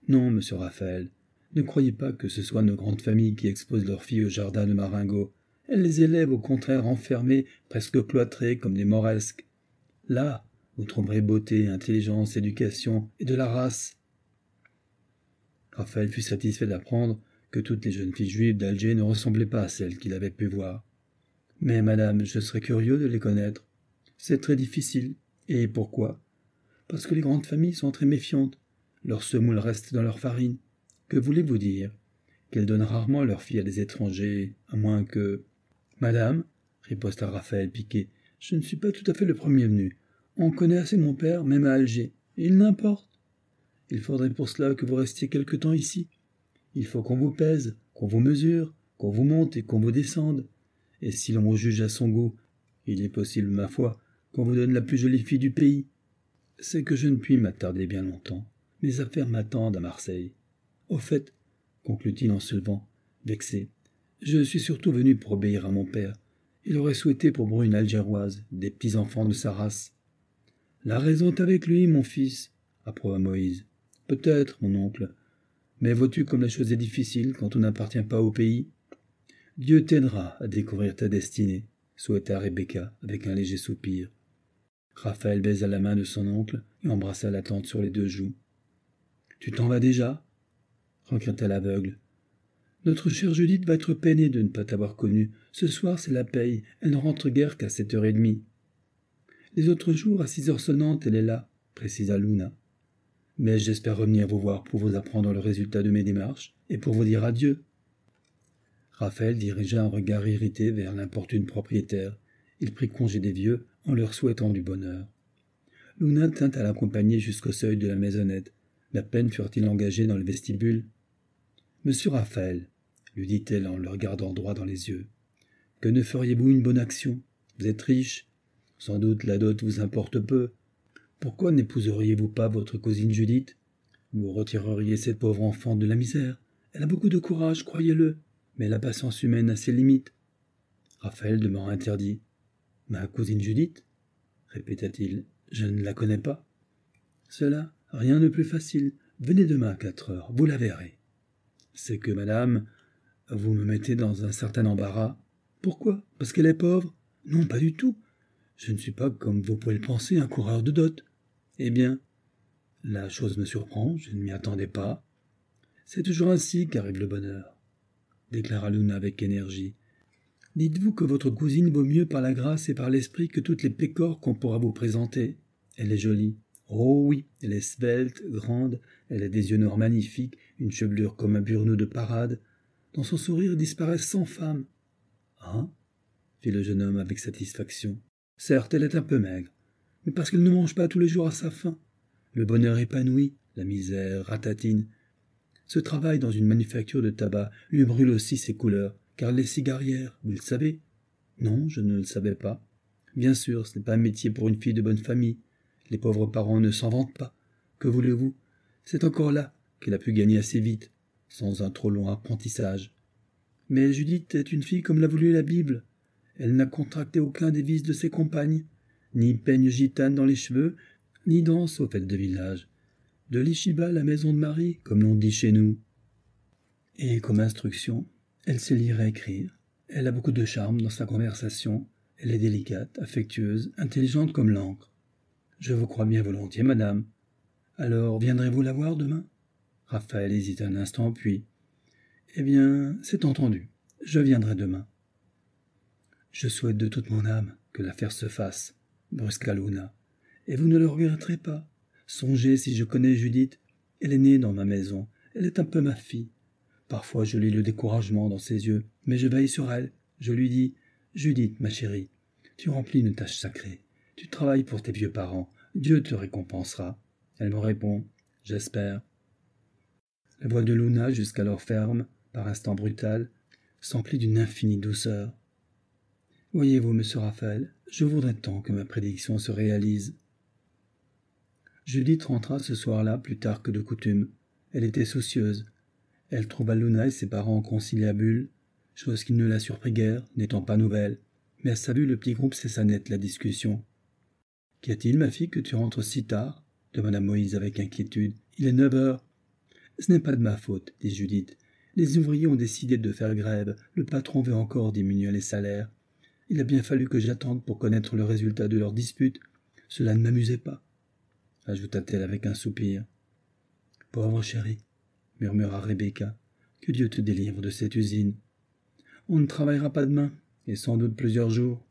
Non, monsieur Raphaël, ne croyez pas que ce soit nos grandes familles qui exposent leurs filles au jardin de Marengo. Elles les élèvent au contraire enfermées, presque cloîtrées comme des moresques. Là, vous trouverez beauté, intelligence, éducation et de la race. Raphaël fut satisfait d'apprendre que toutes les jeunes filles juives d'Alger ne ressemblaient pas à celles qu'il avait pu voir. Mais, madame, je serais curieux de les connaître. C'est très difficile. Et pourquoi? Parce que les grandes familles sont très méfiantes. Leur semoule reste dans leur farine. Que voulez-vous dire? Qu'elles donnent rarement leurs filles à des étrangers, à moins que. Madame, riposta Raphaël piqué, je ne suis pas tout à fait le premier venu. On connaît assez mon père, même à Alger. il n'importe. Il faudrait pour cela que vous restiez quelque temps ici. Il faut qu'on vous pèse, qu'on vous mesure, qu'on vous monte et qu'on vous descende. Et si l'on vous juge à son goût, il est possible, ma foi, qu'on vous donne la plus jolie fille du pays. C'est que je ne puis m'attarder bien longtemps. Mes affaires m'attendent à Marseille. Au fait, conclut-il en se levant, vexé, je suis surtout venu pour obéir à mon père. Il aurait souhaité pour Brune algéroise des petits enfants de sa race. La raison est avec lui, mon fils, approuva Moïse. Peut-être, mon oncle. Mais vois-tu comme la chose est difficile quand on n'appartient pas au pays? Dieu t'aidera à découvrir ta destinée, souhaita Rebecca avec un léger soupir. Raphaël baisa la main de son oncle et embrassa la tante sur les deux joues. Tu t'en vas déjà? regretta l'aveugle. Notre chère Judith va être peinée de ne pas t'avoir connue. Ce soir, c'est la paye. Elle ne rentre guère qu'à sept heures et demie. Les autres jours, à six heures sonnantes, elle est là, précisa Luna. Mais j'espère revenir vous voir pour vous apprendre le résultat de mes démarches et pour vous dire adieu. Raphaël dirigea un regard irrité vers l'importune propriétaire. Il prit congé des vieux en leur souhaitant du bonheur. Luna tint à l'accompagner jusqu'au seuil de la maisonnette. La peine furent-ils engagés dans le vestibule? Monsieur Raphaël, lui dit-elle en le regardant droit dans les yeux, que ne feriez-vous une bonne action? Vous êtes riche, sans doute la dot vous importe peu. Pourquoi n'épouseriez-vous pas votre cousine Judith? Vous retireriez cette pauvre enfant de la misère. Elle a beaucoup de courage, croyez-le, mais la patience humaine a ses limites. Raphaël demeura interdit. Ma cousine Judith? répéta-t-il. Je ne la connais pas. Cela, rien de plus facile. Venez demain à quatre heures, vous la verrez. C'est que, madame, vous me mettez dans un certain embarras. Pourquoi? Parce qu'elle est pauvre? Non, pas du tout. Je ne suis pas, comme vous pouvez le penser, un coureur de dot. Eh bien, la chose me surprend, je ne m'y attendais pas. C'est toujours ainsi qu'arrive le bonheur, déclara Luna avec énergie. Dites-vous que votre cousine vaut mieux par la grâce et par l'esprit que toutes les pécores qu'on pourra vous présenter. Elle est jolie. Oh oui, elle est svelte, grande, elle a des yeux noirs magnifiques, une chevelure comme un burneau de parade. Dans son sourire disparaissent cent femmes. Hein? fit le jeune homme avec satisfaction. Certes, elle est un peu maigre, mais parce qu'elle ne mange pas tous les jours à sa faim. Le bonheur épanoui, la misère ratatine. Ce travail dans une manufacture de tabac lui brûle aussi ses couleurs, car elle est cigarière, vous le savez? Non, je ne le savais pas. Bien sûr, ce n'est pas un métier pour une fille de bonne famille. Les pauvres parents ne s'en vantent pas. Que voulez-vous? C'est encore là qu'elle a pu gagner assez vite, sans un trop long apprentissage. Mais Judith est une fille comme l'a voulu la Bible. Elle n'a contracté aucun des vices de ses compagnes, ni peigne gitane dans les cheveux, ni danse aux fêtes de village. De l'Ishiba la maison de Marie, comme l'on dit chez nous. Et comme instruction, elle sait lire et écrire. Elle a beaucoup de charme dans sa conversation. Elle est délicate, affectueuse, intelligente comme l'encre. Je vous crois bien volontiers, madame. Alors viendrez-vous la voir demain? Raphaël hésite un instant, puis Eh bien, c'est entendu. Je viendrai demain. Je souhaite de toute mon âme que l'affaire se fasse, brusqua Luna. Et vous ne le regretterez pas. Songez si je connais Judith. Elle est née dans ma maison. Elle est un peu ma fille. Parfois je lis le découragement dans ses yeux, mais je veille sur elle. Je lui dis Judith, ma chérie, tu remplis une tâche sacrée. Tu travailles pour tes vieux parents. Dieu te récompensera. Elle me répond J'espère. La voix de Luna, jusqu'alors ferme, par instant brutal, s'emplit d'une infinie douceur. Voyez-vous, monsieur Raphaël, je voudrais tant que ma prédiction se réalise. Judith rentra ce soir-là plus tard que de coutume. Elle était soucieuse, elle trouva Luna et ses parents en conciliabule, chose qui ne la surprit guère, n'étant pas nouvelle. Mais à sa vue, le petit groupe cessa net la discussion. Qu'y a-t-il, ma fille, que tu rentres si tard? demanda Moïse avec inquiétude. Il est neuf heures. Ce n'est pas de ma faute, dit Judith. Les ouvriers ont décidé de faire grève. Le patron veut encore diminuer les salaires. Il a bien fallu que j'attende pour connaître le résultat de leur dispute. Cela ne m'amusait pas, ajouta-t-elle avec un soupir. Pauvre chérie, murmura Rebecca. Que Dieu te délivre de cette usine. On ne travaillera pas demain, et sans doute plusieurs jours.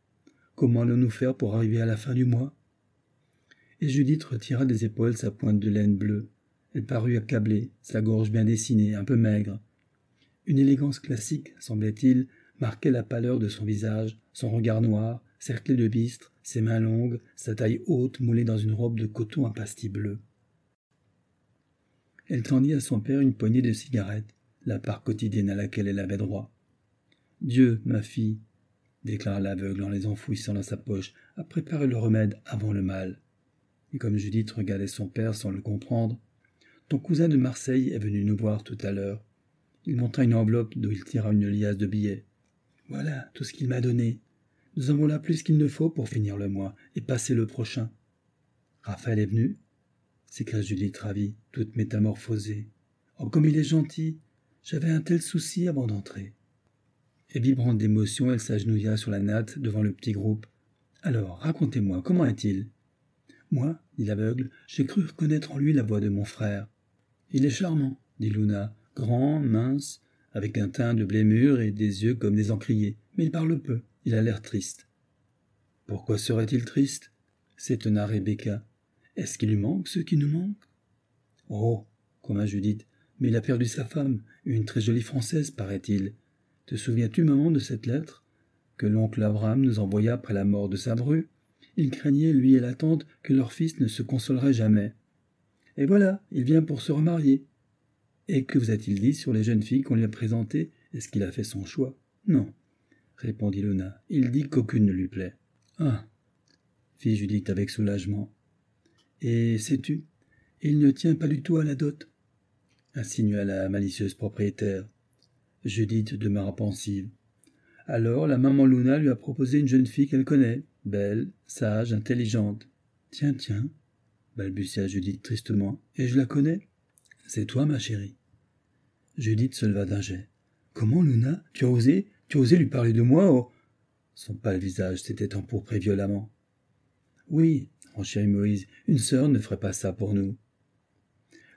Comment allons-nous faire pour arriver à la fin du mois? Et Judith retira des épaules sa pointe de laine bleue. Elle parut accablée, sa gorge bien dessinée, un peu maigre. Une élégance classique, semblait-il, marquait la pâleur de son visage, son regard noir, cerclé de bistres, ses mains longues, sa taille haute moulée dans une robe de coton à pastis bleu. Elle tendit à son père une poignée de cigarettes, la part quotidienne à laquelle elle avait droit. Dieu, ma fille, déclara l'aveugle en les enfouissant dans sa poche, a préparé le remède avant le mal. Et comme Judith regardait son père sans le comprendre, ton cousin de Marseille est venu nous voir tout à l'heure. Il montra une enveloppe d'où il tira une liasse de billets. Voilà tout ce qu'il m'a donné. Nous avons là plus qu'il ne faut pour finir le mois et passer le prochain. Raphaël est venu s'écria Judith ravie, toute métamorphosée. Oh, comme il est gentil J'avais un tel souci avant d'entrer. Et vibrante d'émotion, elle s'agenouilla sur la natte devant le petit groupe. Alors, racontez-moi, comment est-il? Moi, dit l'aveugle, j'ai cru reconnaître en lui la voix de mon frère. Il est charmant, dit Luna, grand, mince, avec un teint de blé mûr et des yeux comme des encriers, mais il parle peu, il a l'air triste. Pourquoi serait-il triste? S'étonna Rebecca. Est-ce qu'il lui manque ce qui nous manque? Oh, comme Judith, mais il a perdu sa femme, une très jolie française, paraît-il. Te souviens-tu, maman, de cette lettre que l'oncle Abraham nous envoya après la mort de sa bru? Il craignait, lui et la tante, que leur fils ne se consolerait jamais. Et voilà, il vient pour se remarier. Et que vous a-t-il dit sur les jeunes filles qu'on lui a présentées? Est-ce qu'il a fait son choix? Non, répondit Luna. Il dit qu'aucune ne lui plaît. Ah fit Judith avec soulagement. Et sais-tu, il ne tient pas du tout à la dot, insinua la malicieuse propriétaire. Judith demeura pensive. Alors la maman Luna lui a proposé une jeune fille qu'elle connaît, belle, sage, intelligente. Tiens, tiens, balbutia Judith tristement. Et je la connais? C'est toi, ma chérie. Judith se leva d'un jet. Comment, Luna? Tu as osé? Tu as osé lui parler de moi oh? Son pâle visage s'était empourpré violemment. Oui, chéri Moïse, une sœur ne ferait pas ça pour nous.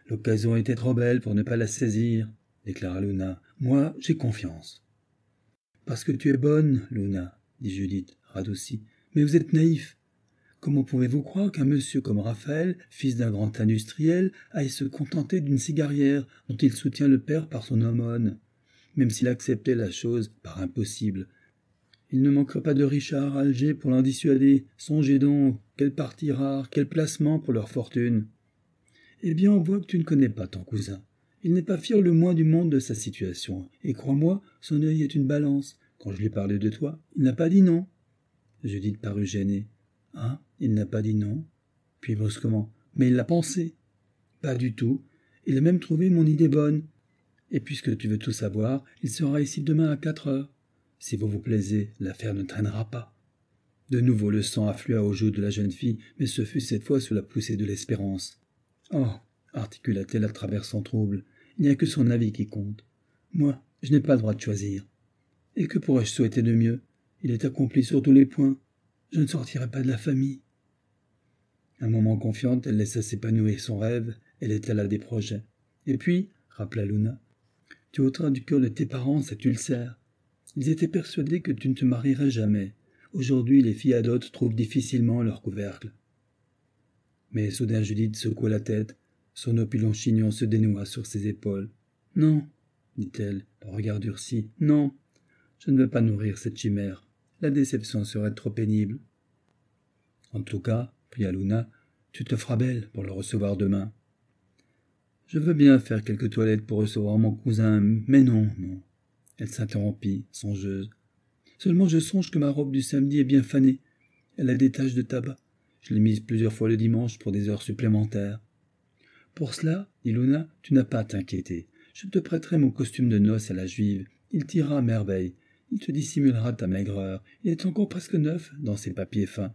L'occasion était trop belle pour ne pas la saisir, déclara Luna. Moi, j'ai confiance. Parce que tu es bonne, Luna, dit Judith, radoucie. Mais vous êtes naïf. Comment pouvez-vous croire qu'un monsieur comme Raphaël, fils d'un grand industriel, aille se contenter d'une cigarière dont il soutient le père par son aumône, même s'il acceptait la chose par impossible, il ne manquerait pas de Richard à Alger pour l'en dissuader. Songez donc, quel parti rare, quel placement pour leur fortune. Eh bien, on voit que tu ne connais pas ton cousin. Il n'est pas fier le moins du monde de sa situation, et crois-moi, son œil est une balance. Quand je lui parlais de toi, il n'a pas dit non. Judith parut gênée. Ah, il n'a pas dit non Puis brusquement. Mais il l'a pensé. Pas du tout. Il a même trouvé mon idée bonne. Et puisque tu veux tout savoir, il sera ici demain à quatre heures. Si vous vous plaisez, l'affaire ne traînera pas. De nouveau le sang afflua aux joues de la jeune fille, mais ce fut cette fois sous la poussée de l'espérance. Oh. articula-t-elle à travers son trouble. Il n'y a que son avis qui compte. Moi, je n'ai pas le droit de choisir. Et que pourrais-je souhaiter de mieux? Il est accompli sur tous les points. Je ne sortirai pas de la famille. Un moment confiante, elle laissa s'épanouir son rêve, elle étala des projets. Et puis, rappela Luna, tu ôteras du cœur de tes parents cet ulcère. Ils étaient persuadés que tu ne te marierais jamais. Aujourd'hui, les filles adotes trouvent difficilement leur couvercle. Mais soudain Judith secoua la tête, son opulent chignon se dénoua sur ses épaules. Non, dit-elle, le regard durci. Non, je ne veux pas nourrir cette chimère. La déception serait trop pénible. En tout cas, pria Luna, tu te feras belle pour le recevoir demain. Je veux bien faire quelques toilettes pour recevoir mon cousin, mais non, non. Elle s'interrompit, songeuse. Seulement je songe que ma robe du samedi est bien fanée. Elle a des taches de tabac. Je l'ai mise plusieurs fois le dimanche pour des heures supplémentaires. Pour cela, dit Luna, tu n'as pas à t'inquiéter. Je te prêterai mon costume de noces à la juive. Il t'ira à merveille. Il te dissimulera ta maigreur. Il est encore presque neuf dans ses papiers fins.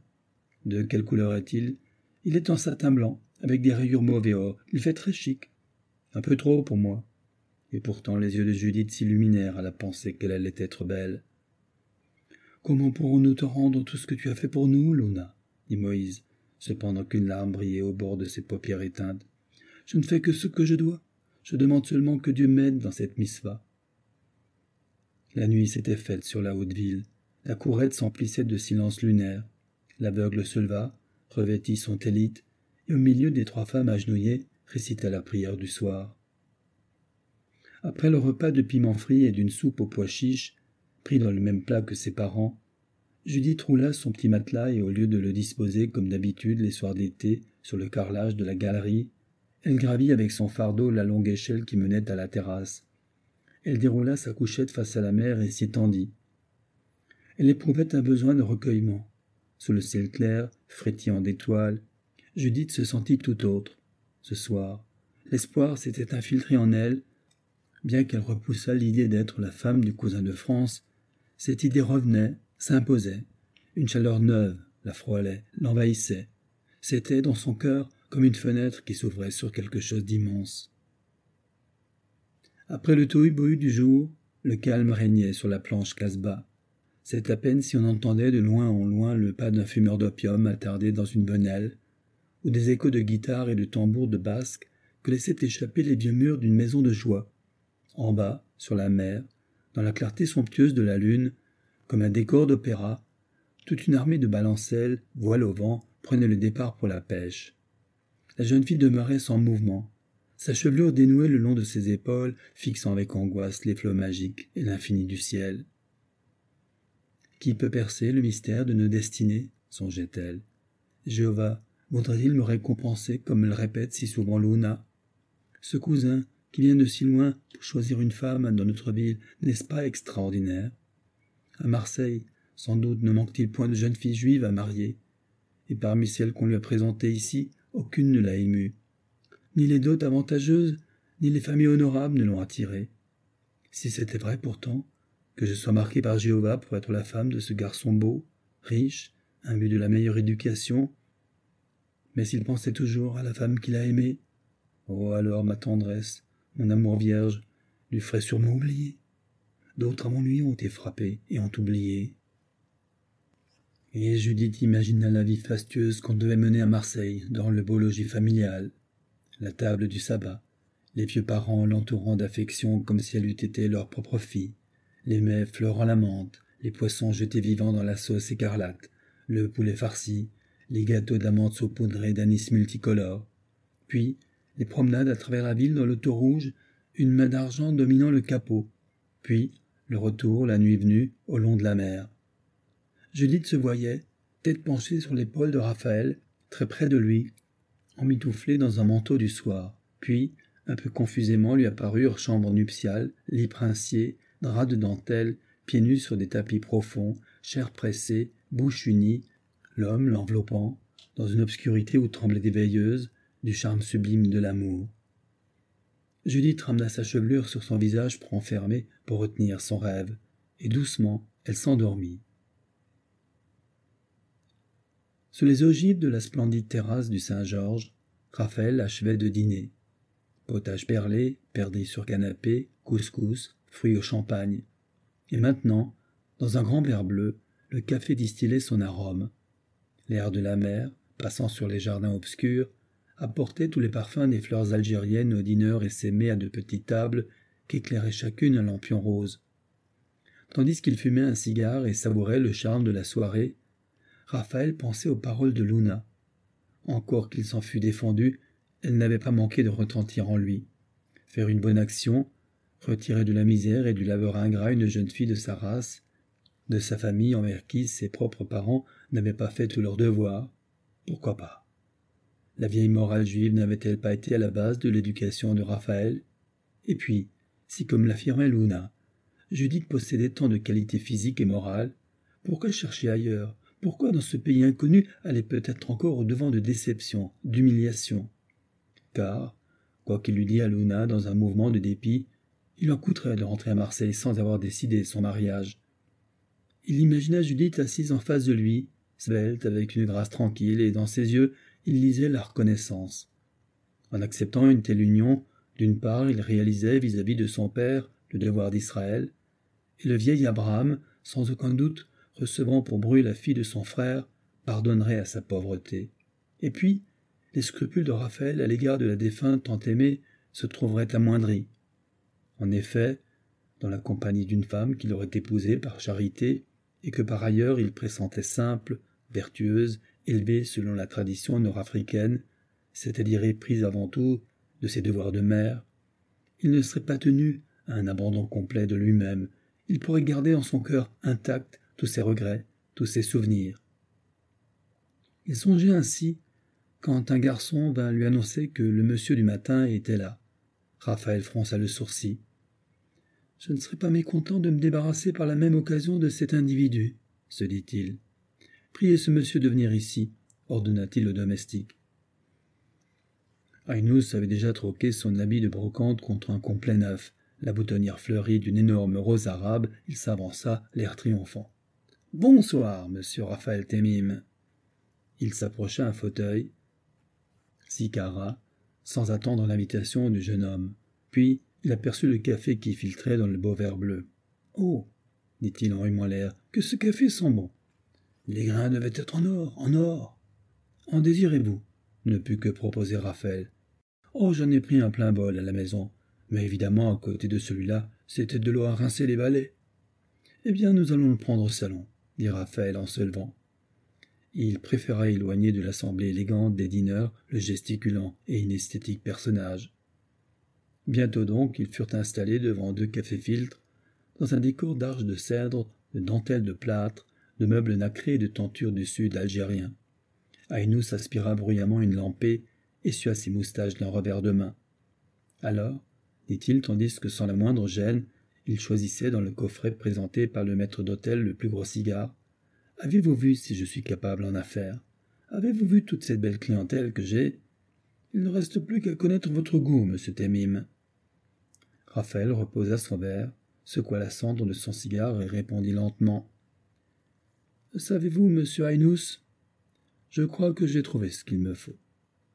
De quelle couleur est-il? Il est en satin blanc, avec des rayures mauvais or. Il fait très chic. Un peu trop pour moi. Et pourtant les yeux de Judith s'illuminèrent à la pensée qu'elle allait être belle. Comment pourrons-nous te rendre tout ce que tu as fait pour nous, Luna? dit Moïse, cependant qu'une larme brillait au bord de ses paupières éteintes. Je ne fais que ce que je dois. Je demande seulement que Dieu m'aide dans cette misva. La nuit s'était faite sur la haute ville. La courette s'emplissait de silence lunaire. L'aveugle se leva, revêtit son télite, et au milieu des trois femmes agenouillées, récita la prière du soir. Après le repas de piment frit et d'une soupe aux pois chiches, pris dans le même plat que ses parents, Judith roula son petit matelas et au lieu de le disposer comme d'habitude les soirs d'été sur le carrelage de la galerie, elle gravit avec son fardeau la longue échelle qui menait à la terrasse. Elle déroula sa couchette face à la mer et s'y étendit. Elle éprouvait un besoin de recueillement. Sous le ciel clair, frétillant d'étoiles, Judith se sentit tout autre. Ce soir, l'espoir s'était infiltré en elle. Bien qu'elle repoussât l'idée d'être la femme du cousin de France, cette idée revenait, s'imposait. Une chaleur neuve la frôlait, l'envahissait. C'était, dans son cœur, comme une fenêtre qui s'ouvrait sur quelque chose d'immense. Après le tohu-bohu du jour, le calme régnait sur la planche casse-bas. C'est à peine si on entendait de loin en loin le pas d'un fumeur d'opium attardé dans une venelle, ou des échos de guitare et de tambours de basque que laissaient échapper les vieux murs d'une maison de joie. En bas, sur la mer, dans la clarté somptueuse de la lune, comme un décor d'opéra, toute une armée de balancelles, voile au vent, prenait le départ pour la pêche. La jeune fille demeurait sans mouvement, sa chevelure dénouée le long de ses épaules, fixant avec angoisse les flots magiques et l'infini du ciel. Qui peut percer le mystère de nos destinées? songeait-elle. Jéhovah voudrait-il me récompenser comme le répète si souvent Luna? Ce cousin, qui vient de si loin pour choisir une femme dans notre ville, n'est-ce pas extraordinaire? À Marseille, sans doute ne manque-t-il point de jeunes filles juives à marier, et parmi celles qu'on lui a présentées ici, aucune ne l'a ému. Ni les dots avantageuses, ni les familles honorables ne l'ont attiré. Si c'était vrai pourtant, que je sois marqué par Jéhovah pour être la femme de ce garçon beau, riche, imbu de la meilleure éducation, mais s'il pensait toujours à la femme qu'il a aimée, oh alors ma tendresse, mon amour vierge, lui ferait sûrement oublier. D'autres avant lui ont été frappés et ont oublié. Et Judith imagina la vie fastueuse qu'on devait mener à Marseille, dans le beau logis familial, la table du sabbat, les vieux parents l'entourant d'affection comme si elle eût été leur propre fille, les mets fleurant la menthe, les poissons jetés vivants dans la sauce écarlate, le poulet farci, les gâteaux d'amandes saupoudrés d'anis multicolore, puis les promenades à travers la ville dans l'auto rouge, une main d'argent dominant le capot, puis le retour, la nuit venue, au long de la mer. Judith se voyait, tête penchée sur l'épaule de Raphaël, très près de lui, emmitouflé dans un manteau du soir. Puis, un peu confusément, lui apparurent chambre nuptiale, lit princier, drap de dentelle, pieds nus sur des tapis profonds, chair pressée, bouche unie, l'homme l'enveloppant, dans une obscurité où tremblait des veilleuses, du charme sublime de l'amour. Judith ramena sa chevelure sur son visage pour enfermer, pour retenir son rêve, et doucement elle s'endormit. Sous les ogives de la splendide terrasse du Saint-Georges, Raphaël achevait de dîner. Potage perlé, perdrix sur canapé, couscous, fruits au champagne. Et maintenant, dans un grand verre bleu, le café distillait son arôme. L'air de la mer, passant sur les jardins obscurs, apportait tous les parfums des fleurs algériennes aux dîneurs essaimés à de petites tables qu'éclairait chacune un lampion rose. Tandis qu'il fumait un cigare et savourait le charme de la soirée, Raphaël pensait aux paroles de Luna. Encore qu'il s'en fût défendu, elle n'avait pas manqué de retentir en lui. Faire une bonne action, retirer de la misère et du labeur ingrat une jeune fille de sa race, de sa famille envers qui ses propres parents n'avaient pas fait tout leur devoir, pourquoi pas? La vieille morale juive n'avait-elle pas été à la base de l'éducation de Raphaël? Et puis, si comme l'affirmait Luna, Judith possédait tant de qualités physiques et morales, pourquoi chercher ailleurs? Pourquoi dans ce pays inconnu aller peut-être encore au-devant de déceptions, d'humiliations Car, quoi qu'il lui dit à Luna dans un mouvement de dépit, il en coûterait de rentrer à Marseille sans avoir décidé son mariage. Il imagina Judith assise en face de lui, svelte, avec une grâce tranquille, et dans ses yeux il lisait la reconnaissance. En acceptant une telle union, d'une part il réalisait vis-à-vis -vis de son père le devoir d'Israël, et le vieil Abraham, sans aucun doute, recevant pour bruit la fille de son frère, pardonnerait à sa pauvreté. Et puis, les scrupules de Raphaël à l'égard de la défunte tant aimée se trouveraient amoindris. En effet, dans la compagnie d'une femme qu'il aurait épousée par charité, et que par ailleurs il pressentait simple, vertueuse, élevée selon la tradition nord-africaine, c'est-à-dire éprise avant tout de ses devoirs de mère, il ne serait pas tenu à un abandon complet de lui-même, il pourrait garder en son cœur intact tous ses regrets, tous ses souvenirs. Il songeait ainsi quand un garçon vint lui annoncer que le monsieur du matin était là. Raphaël fronça le sourcil. Je ne serais pas mécontent de me débarrasser par la même occasion de cet individu, se dit-il. Priez ce monsieur de venir ici, ordonna-t-il au domestique. Ainous avait déjà troqué son habit de brocante contre un complet neuf. La boutonnière fleurie d'une énorme rose arabe, il s'avança, l'air triomphant. Bonsoir, monsieur Raphaël Temim. Il s'approcha un fauteuil, s'y sans attendre l'invitation du jeune homme. Puis il aperçut le café qui filtrait dans le beau verre bleu. Oh dit-il en humant l'air, que ce café sent bon. Les grains devaient être en or, en or. En désirez-vous? ne put que proposer Raphaël. Oh, j'en ai pris un plein bol à la maison. Mais évidemment, à côté de celui-là, c'était de l'eau à rincer les balais. Eh bien, nous allons le prendre au salon, dit Raphaël en se levant. Il préféra éloigner de l'assemblée élégante des dîneurs le gesticulant et inesthétique personnage. Bientôt donc, ils furent installés devant deux cafés-filtres, dans un décor d'arches de cèdre, de dentelles de plâtre, de meubles nacrés et de tentures du sud algérien. Ainous aspira bruyamment une lampée, essua ses moustaches d'un revers de main. Alors, dit-il, tandis que sans la moindre gêne, il choisissait dans le coffret présenté par le maître d'hôtel le plus gros cigare. Avez-vous vu si je suis capable en affaires? Avez-vous vu toute cette belle clientèle que j'ai? Il ne reste plus qu'à connaître votre goût, monsieur Temim. Raphaël reposa son verre, secoua la cendre de son cigare et répondit lentement. Savez-vous, monsieur Ainous Je crois que j'ai trouvé ce qu'il me faut.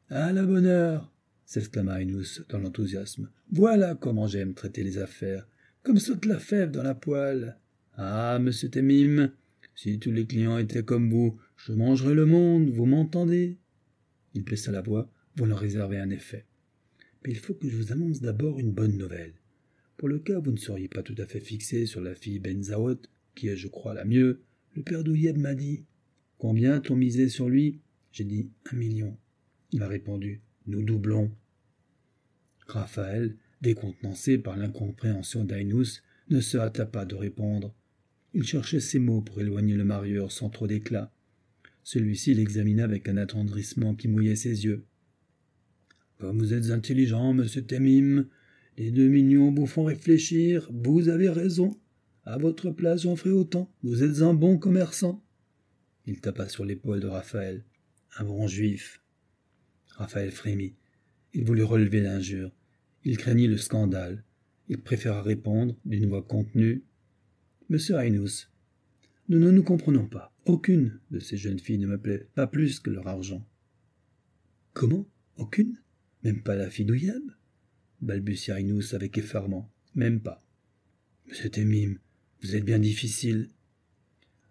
À la bonne heure s'exclama Ainous dans l'enthousiasme. Voilà comment j'aime traiter les affaires, comme saute la fève dans la poêle. Ah, monsieur Temim, si tous les clients étaient comme vous, je mangerais le monde, vous m'entendez? Il baissa la voix, voulant réserver un effet. Mais il faut que je vous annonce d'abord une bonne nouvelle. Pour le cas vous ne seriez pas tout à fait fixé sur la fille Benzaout, qui est, je crois, la mieux, le père d'Ouyeb m'a dit Combien t'ont misé sur lui? J'ai dit un million. Il m'a répondu Nous doublons. Raphaël, décontenancé par l'incompréhension d'Ainous, ne se hâta pas de répondre. Il cherchait ses mots pour éloigner le marieur sans trop d'éclat. Celui-ci l'examina avec un attendrissement qui mouillait ses yeux. Comme vous êtes intelligent, monsieur Temim, les deux millions vous font réfléchir. Vous avez raison. À votre place, j'en ferai autant. Vous êtes un bon commerçant. Il tapa sur l'épaule de Raphaël. un bon juif. Raphaël frémit. Il voulut relever l'injure. Il craignit le scandale. Il préféra répondre d'une voix contenue. Monsieur Ainous, nous ne nous comprenons pas. Aucune de ces jeunes filles ne me plaît, pas plus que leur argent. Comment? Aucune? Même pas la fille d'Ouyab? Balbutia Ainous avec effarement. Même pas. Monsieur Témim, vous êtes bien difficile.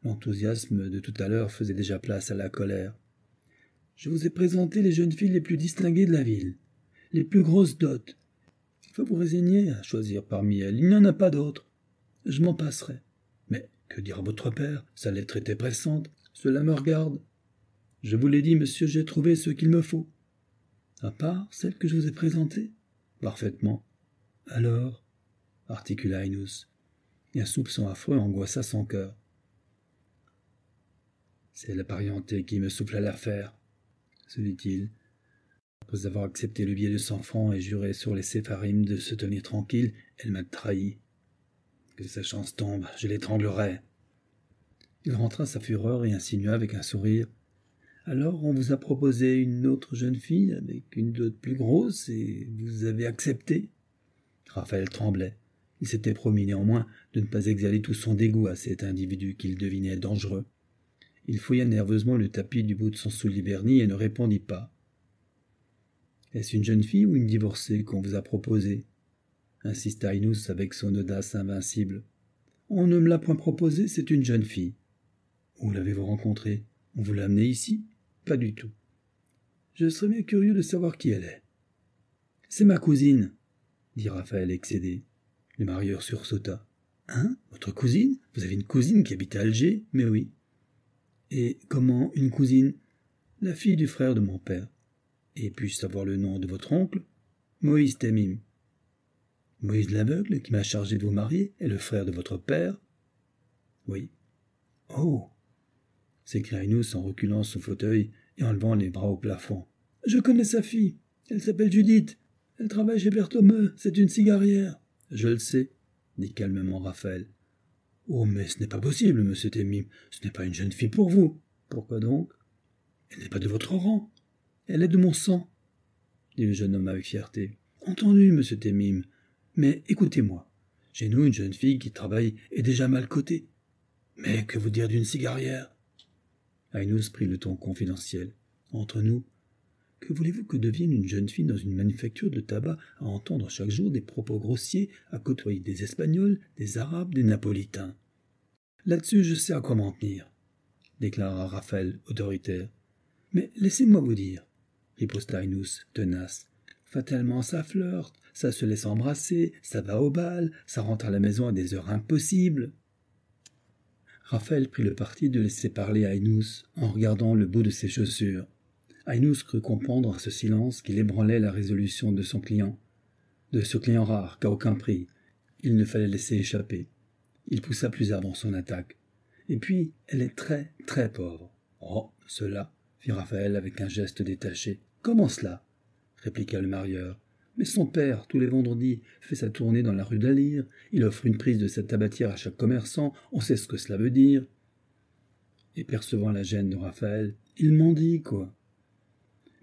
L'enthousiasme de tout à l'heure faisait déjà place à la colère. Je vous ai présenté les jeunes filles les plus distinguées de la ville, les plus grosses dots. Il faut vous résigner à choisir parmi elles. Il n'y en a pas d'autres. Je m'en passerai. Mais que dira votre père? Sa lettre était pressante. Cela me regarde. Je vous l'ai dit, monsieur, j'ai trouvé ce qu'il me faut. À part celle que je vous ai présentée Parfaitement. Alors articula Inus. Et un soupçon affreux angoissa son cœur. C'est la parenté qui me souffle à l'affaire, se dit-il. Après avoir accepté le billet de cent francs et juré sur les sépharim de se tenir tranquille, elle m'a trahi. Que sa chance tombe, je l'étranglerai. Il rentra sa fureur et insinua avec un sourire. Alors on vous a proposé une autre jeune fille avec une dot plus grosse et vous avez accepté Raphaël tremblait. Il s'était promis néanmoins de ne pas exhaler tout son dégoût à cet individu qu'il devinait dangereux. Il fouilla nerveusement le tapis du bout de son soulier verni et ne répondit pas. Est-ce une jeune fille ou une divorcée qu'on vous a proposée? insista Inus avec son audace invincible. On ne me l'a point proposée, c'est une jeune fille. Où l'avez-vous rencontrée? On vous l'a amenée ici? Du tout. Je serais bien curieux de savoir qui elle est. C'est ma cousine, dit Raphaël excédé. Le marieur sursauta. Hein Votre cousine? Vous avez une cousine qui habite à Alger? Mais oui. Et comment une cousine? La fille du frère de mon père. Et puis-je savoir le nom de votre oncle? Moïse Temim. Moïse l'aveugle, qui m'a chargé de vous marier, est le frère de votre père? Oui. Oh s'écria Inus en reculant son fauteuil en levant les bras au plafond. Je connais sa fille. Elle s'appelle Judith. Elle travaille chez Berthomeux. C'est une cigarière. Je le sais, dit calmement Raphaël. Oh, mais ce n'est pas possible, monsieur Témim. Ce n'est pas une jeune fille pour vous. Pourquoi donc? Elle n'est pas de votre rang. Elle est de mon sang, dit le jeune homme avec fierté. Entendu, monsieur Témim. Mais écoutez-moi. Chez nous, une jeune fille qui travaille est déjà mal cotée. Mais que vous dire d'une cigarière? Ainous prit le ton confidentiel. Entre nous, que voulez-vous que devienne une jeune fille dans une manufacture de tabac à entendre chaque jour des propos grossiers, à côtoyer des Espagnols, des Arabes, des Napolitains? Là-dessus, je sais à quoi m'en tenir, déclara Raphaël, autoritaire. Mais laissez-moi vous dire, riposta Inus, tenace. Fatalement, ça flirte, ça se laisse embrasser, ça va au bal, ça rentre à la maison à des heures impossibles. Raphaël prit le parti de laisser parler Ainous en regardant le bout de ses chaussures. Ainous crut comprendre à ce silence qu'il ébranlait la résolution de son client, de ce client rare qu'à aucun prix il ne fallait laisser échapper. Il poussa plus avant son attaque. Et puis, elle est très, très pauvre. Oh, cela, fit Raphaël avec un geste détaché. Comment cela? répliqua le marieur. Mais son père, tous les vendredis, fait sa tournée dans la rue d'Alire. Il offre une prise de sa tabatière à chaque commerçant. On sait ce que cela veut dire. Et percevant la gêne de Raphaël, il m'en dit, quoi.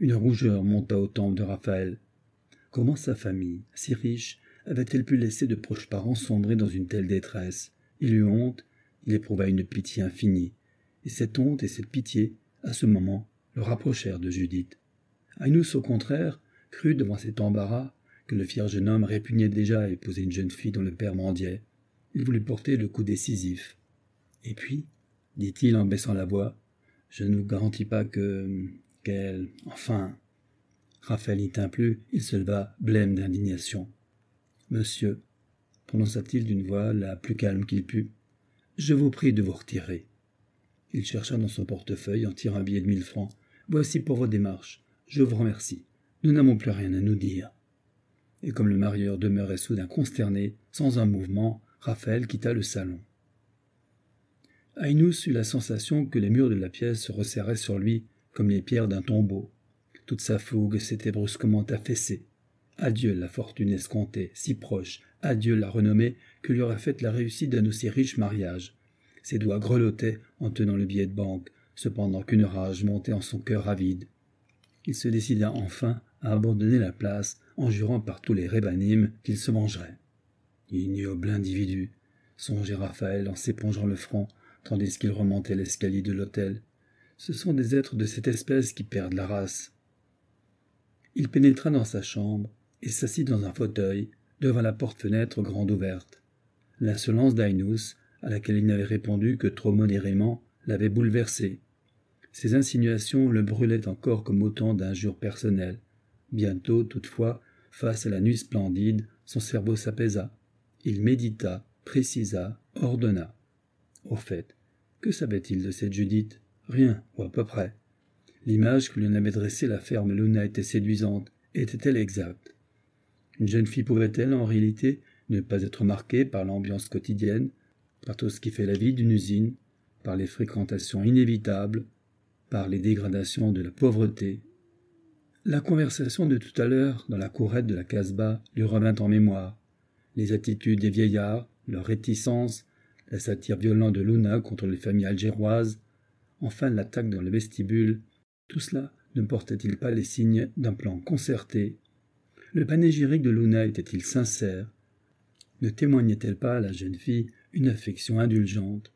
Une rougeur monta au temple de Raphaël. Comment sa famille, si riche, avait-elle pu laisser de proches parents sombrer dans une telle détresse? Il eut honte, il éprouva une pitié infinie. Et cette honte et cette pitié, à ce moment, le rapprochèrent de Judith. Ainus, au contraire, crut devant cet embarras que le fier jeune homme répugnait déjà à épouser une jeune fille dont le père mendiait. Il voulut porter le coup décisif. Et puis, dit-il en baissant la voix, je ne vous garantis pas que Enfin. Raphaël n'y tint plus, il se leva, blême d'indignation. Monsieur, prononça-t-il d'une voix la plus calme qu'il put, je vous prie de vous retirer. Il chercha dans son portefeuille, en tirant un billet de mille francs. Voici pour vos démarches. Je vous remercie. Nous n'avons plus rien à nous dire. Et comme le marieur demeurait soudain consterné, sans un mouvement, Raphaël quitta le salon. Ainous eut la sensation que les murs de la pièce se resserraient sur lui comme les pierres d'un tombeau. Toute sa fougue s'était brusquement affaissée. Adieu la fortune escomptée, si proche, adieu la renommée que lui aurait faite la réussite d'un aussi riche mariage. Ses doigts grelottaient en tenant le billet de banque, cependant qu'une rage montait en son cœur avide. Il se décida enfin à abandonner la place en jurant par tous les rébanimes qu'il se vengerait. Ignoble individu, songeait Raphaël en s'épongeant le front, tandis qu'il remontait l'escalier de l'hôtel. Ce sont des êtres de cette espèce qui perdent la race. Il pénétra dans sa chambre et s'assit dans un fauteuil devant la porte-fenêtre grande ouverte. L'insolence d'Ainus, à laquelle il n'avait répondu que trop modérément, l'avait bouleversé. Ses insinuations le brûlaient encore comme autant d'injures personnelles. Bientôt, toutefois, face à la nuit splendide, son cerveau s'apaisa. Il médita, précisa, ordonna. Au fait, que savait-il de cette Judith? Rien, ou à peu près. L'image que lui en avait dressée la ferme Luna était séduisante. Était-elle exacte? Une jeune fille pouvait-elle, en réalité, ne pas être marquée par l'ambiance quotidienne, par tout ce qui fait la vie d'une usine, par les fréquentations inévitables, par les dégradations de la pauvreté? La conversation de tout à l'heure dans la courette de la Casbah lui revint en mémoire. Les attitudes des vieillards, leur réticence, la satire violente de Luna contre les familles algéroises, enfin l'attaque dans le vestibule, tout cela ne portait-il pas les signes d'un plan concerté? Le panégyrique de Luna était-il sincère? Ne témoignait-elle pas à la jeune fille une affection indulgente?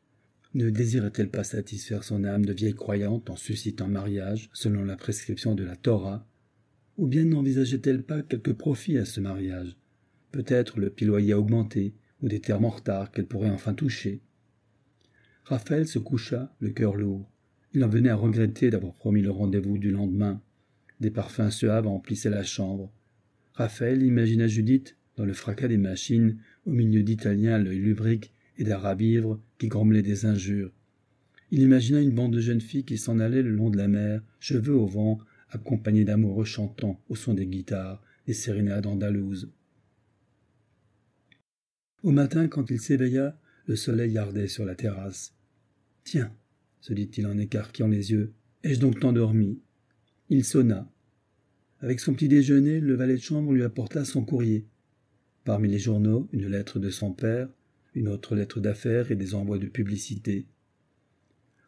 Ne désirait-elle pas satisfaire son âme de vieille croyante en suscitant mariage selon la prescription de la Torah? Ou bien n'envisageait-elle pas quelque profit à ce mariage? Peut-être le piloyer augmenté, ou des termes en retard qu'elle pourrait enfin toucher. Raphaël se coucha, le cœur lourd. Il en venait à regretter d'avoir promis le rendez-vous du lendemain. Des parfums suaves emplissaient la chambre. Raphaël imagina Judith, dans le fracas des machines, au milieu d'Italiens à l'œil lubrique et d'Arabes ivres qui grommelaient des injures. Il imagina une bande de jeunes filles qui s'en allaient le long de la mer, cheveux au vent, accompagnés d'amoureux chantant au son des guitares, des sérénades andalouses. Au matin, quand il s'éveilla, le soleil ardait sur la terrasse. Tiens, se dit-il en écarquillant les yeux, ai-je donc tant dormi Il sonna. Avec son petit déjeuner, le valet de chambre lui apporta son courrier. Parmi les journaux, une lettre de son père, une autre lettre d'affaires et des envois de publicité.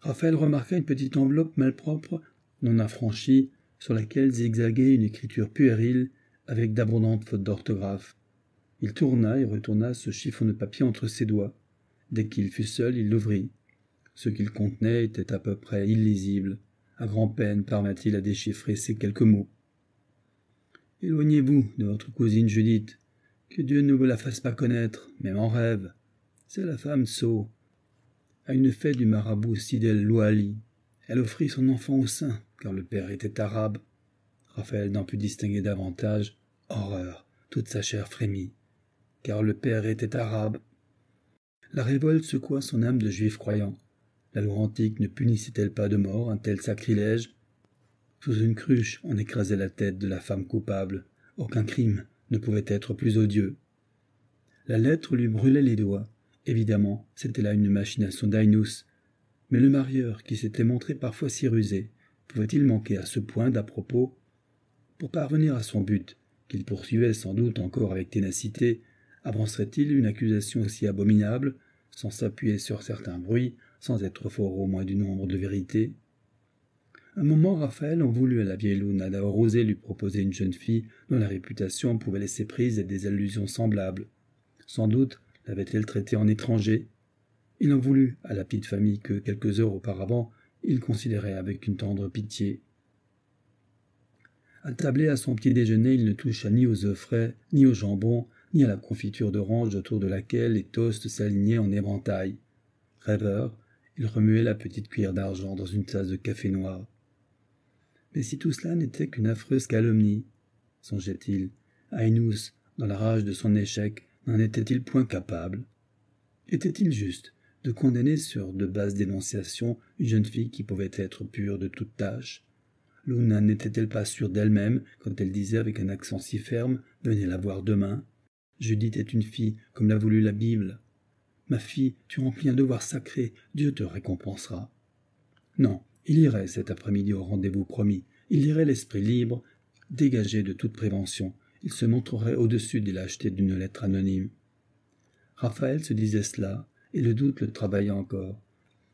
Raphaël remarqua une petite enveloppe malpropre, non affranchie, sur laquelle zigzaguait une écriture puérile avec d'abondantes fautes d'orthographe. Il tourna et retourna ce chiffon de papier entre ses doigts. Dès qu'il fut seul, il l'ouvrit. Ce qu'il contenait était à peu près illisible. À grand-peine parvint-il à déchiffrer ces quelques mots. Éloignez-vous de votre cousine Judith. Que Dieu ne vous la fasse pas connaître, même en rêve. C'est la femme sot. À une fête du marabout Sidel Louali, elle offrit son enfant au sein, car le père était arabe. Raphaël n'en put distinguer davantage. Horreur, toute sa chair frémit car le père était arabe. La révolte secoua son âme de juif croyant. La loi antique ne punissait-elle pas de mort un tel sacrilège? Sous une cruche, on écrasait la tête de la femme coupable. Aucun crime ne pouvait être plus odieux. La lettre lui brûlait les doigts. Évidemment, c'était là une machination d'Ainus. Mais le marieur, qui s'était montré parfois si rusé, pouvait-il manquer à ce point d'à propos? Pour parvenir à son but, qu'il poursuivait sans doute encore avec ténacité, avancerait-il une accusation aussi abominable, sans s'appuyer sur certains bruits, sans être fort au moins du nombre de vérités? Un moment, Raphaël en voulut à la vieille Luna d'avoir osé lui proposer une jeune fille dont la réputation pouvait laisser prise à des allusions semblables. Sans doute l'avait-elle traitée en étranger. Il en voulut à la petite famille que, quelques heures auparavant, il considérait avec une tendre pitié. Attablé à son petit déjeuner, il ne toucha ni aux œufs frais, ni au jambon, ni à la confiture d'orange autour de laquelle les toasts s'alignaient en éventail. Rêveur, il remuait la petite cuillère d'argent dans une tasse de café noir. Mais si tout cela n'était qu'une affreuse calomnie, songeait-il, Ainus, dans la rage de son échec, n'en était-il point capable? Était-il juste? De condamner sur de basses dénonciations une jeune fille qui pouvait être pure de toute tâche Luna n'était-elle pas sûre d'elle-même quand elle disait avec un accent si ferme Venez la voir demain Judith est une fille, comme l'a voulu la Bible. Ma fille, tu remplis un devoir sacré, Dieu te récompensera. Non, il irait cet après-midi au rendez-vous promis, il irait l'esprit libre, dégagé de toute prévention, il se montrerait au-dessus des lâchetés d'une lettre anonyme. Raphaël se disait cela, et le doute le travaillait encore.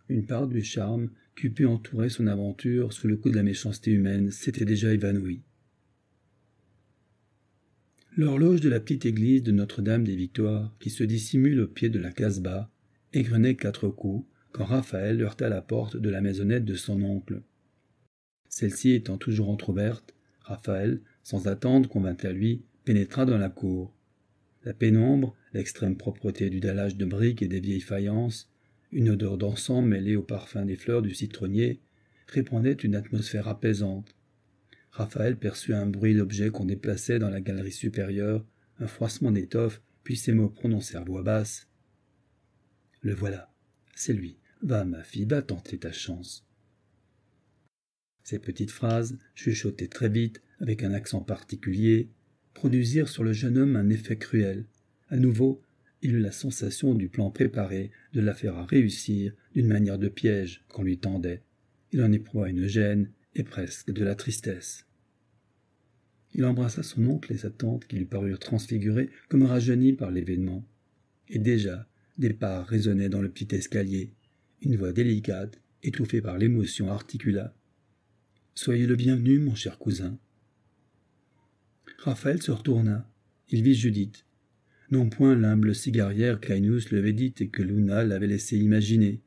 Une part du charme qu'eût pu entourer son aventure sous le coup de la méchanceté humaine s'était déjà évanouie. L'horloge de la petite église de Notre-Dame des Victoires, qui se dissimule au pied de la casbah, égrenait quatre coups quand Raphaël heurta la porte de la maisonnette de son oncle. Celle-ci étant toujours entr'ouverte, Raphaël, sans attendre qu'on vînt à lui, pénétra dans la cour. La pénombre, l'extrême propreté du dallage de briques et des vieilles faïences, une odeur d'encens mêlée au parfum des fleurs du citronnier, répandaient une atmosphère apaisante. Raphaël perçut un bruit d'objets qu'on déplaçait dans la galerie supérieure, un froissement d'étoffe, puis ces mots prononcés à voix basse. Le voilà, c'est lui. Va, ma fille, va tenter ta chance. Ces petites phrases, chuchotées très vite, avec un accent particulier, produisirent sur le jeune homme un effet cruel. À nouveau, il eut la sensation du plan préparé, de l'affaire à réussir, d'une manière de piège qu'on lui tendait. Il en éprouva une gêne et presque de la tristesse. Il embrassa son oncle et sa tante qui lui parurent transfigurés comme rajeunis par l'événement. Et déjà, des pas résonnaient dans le petit escalier. Une voix délicate, étouffée par l'émotion, articula. Soyez le bienvenu, mon cher cousin. Raphaël se retourna. Il vit Judith. Non point l'humble cigarière qu'Ainus lui avait dite et que Luna l'avait laissé imaginer,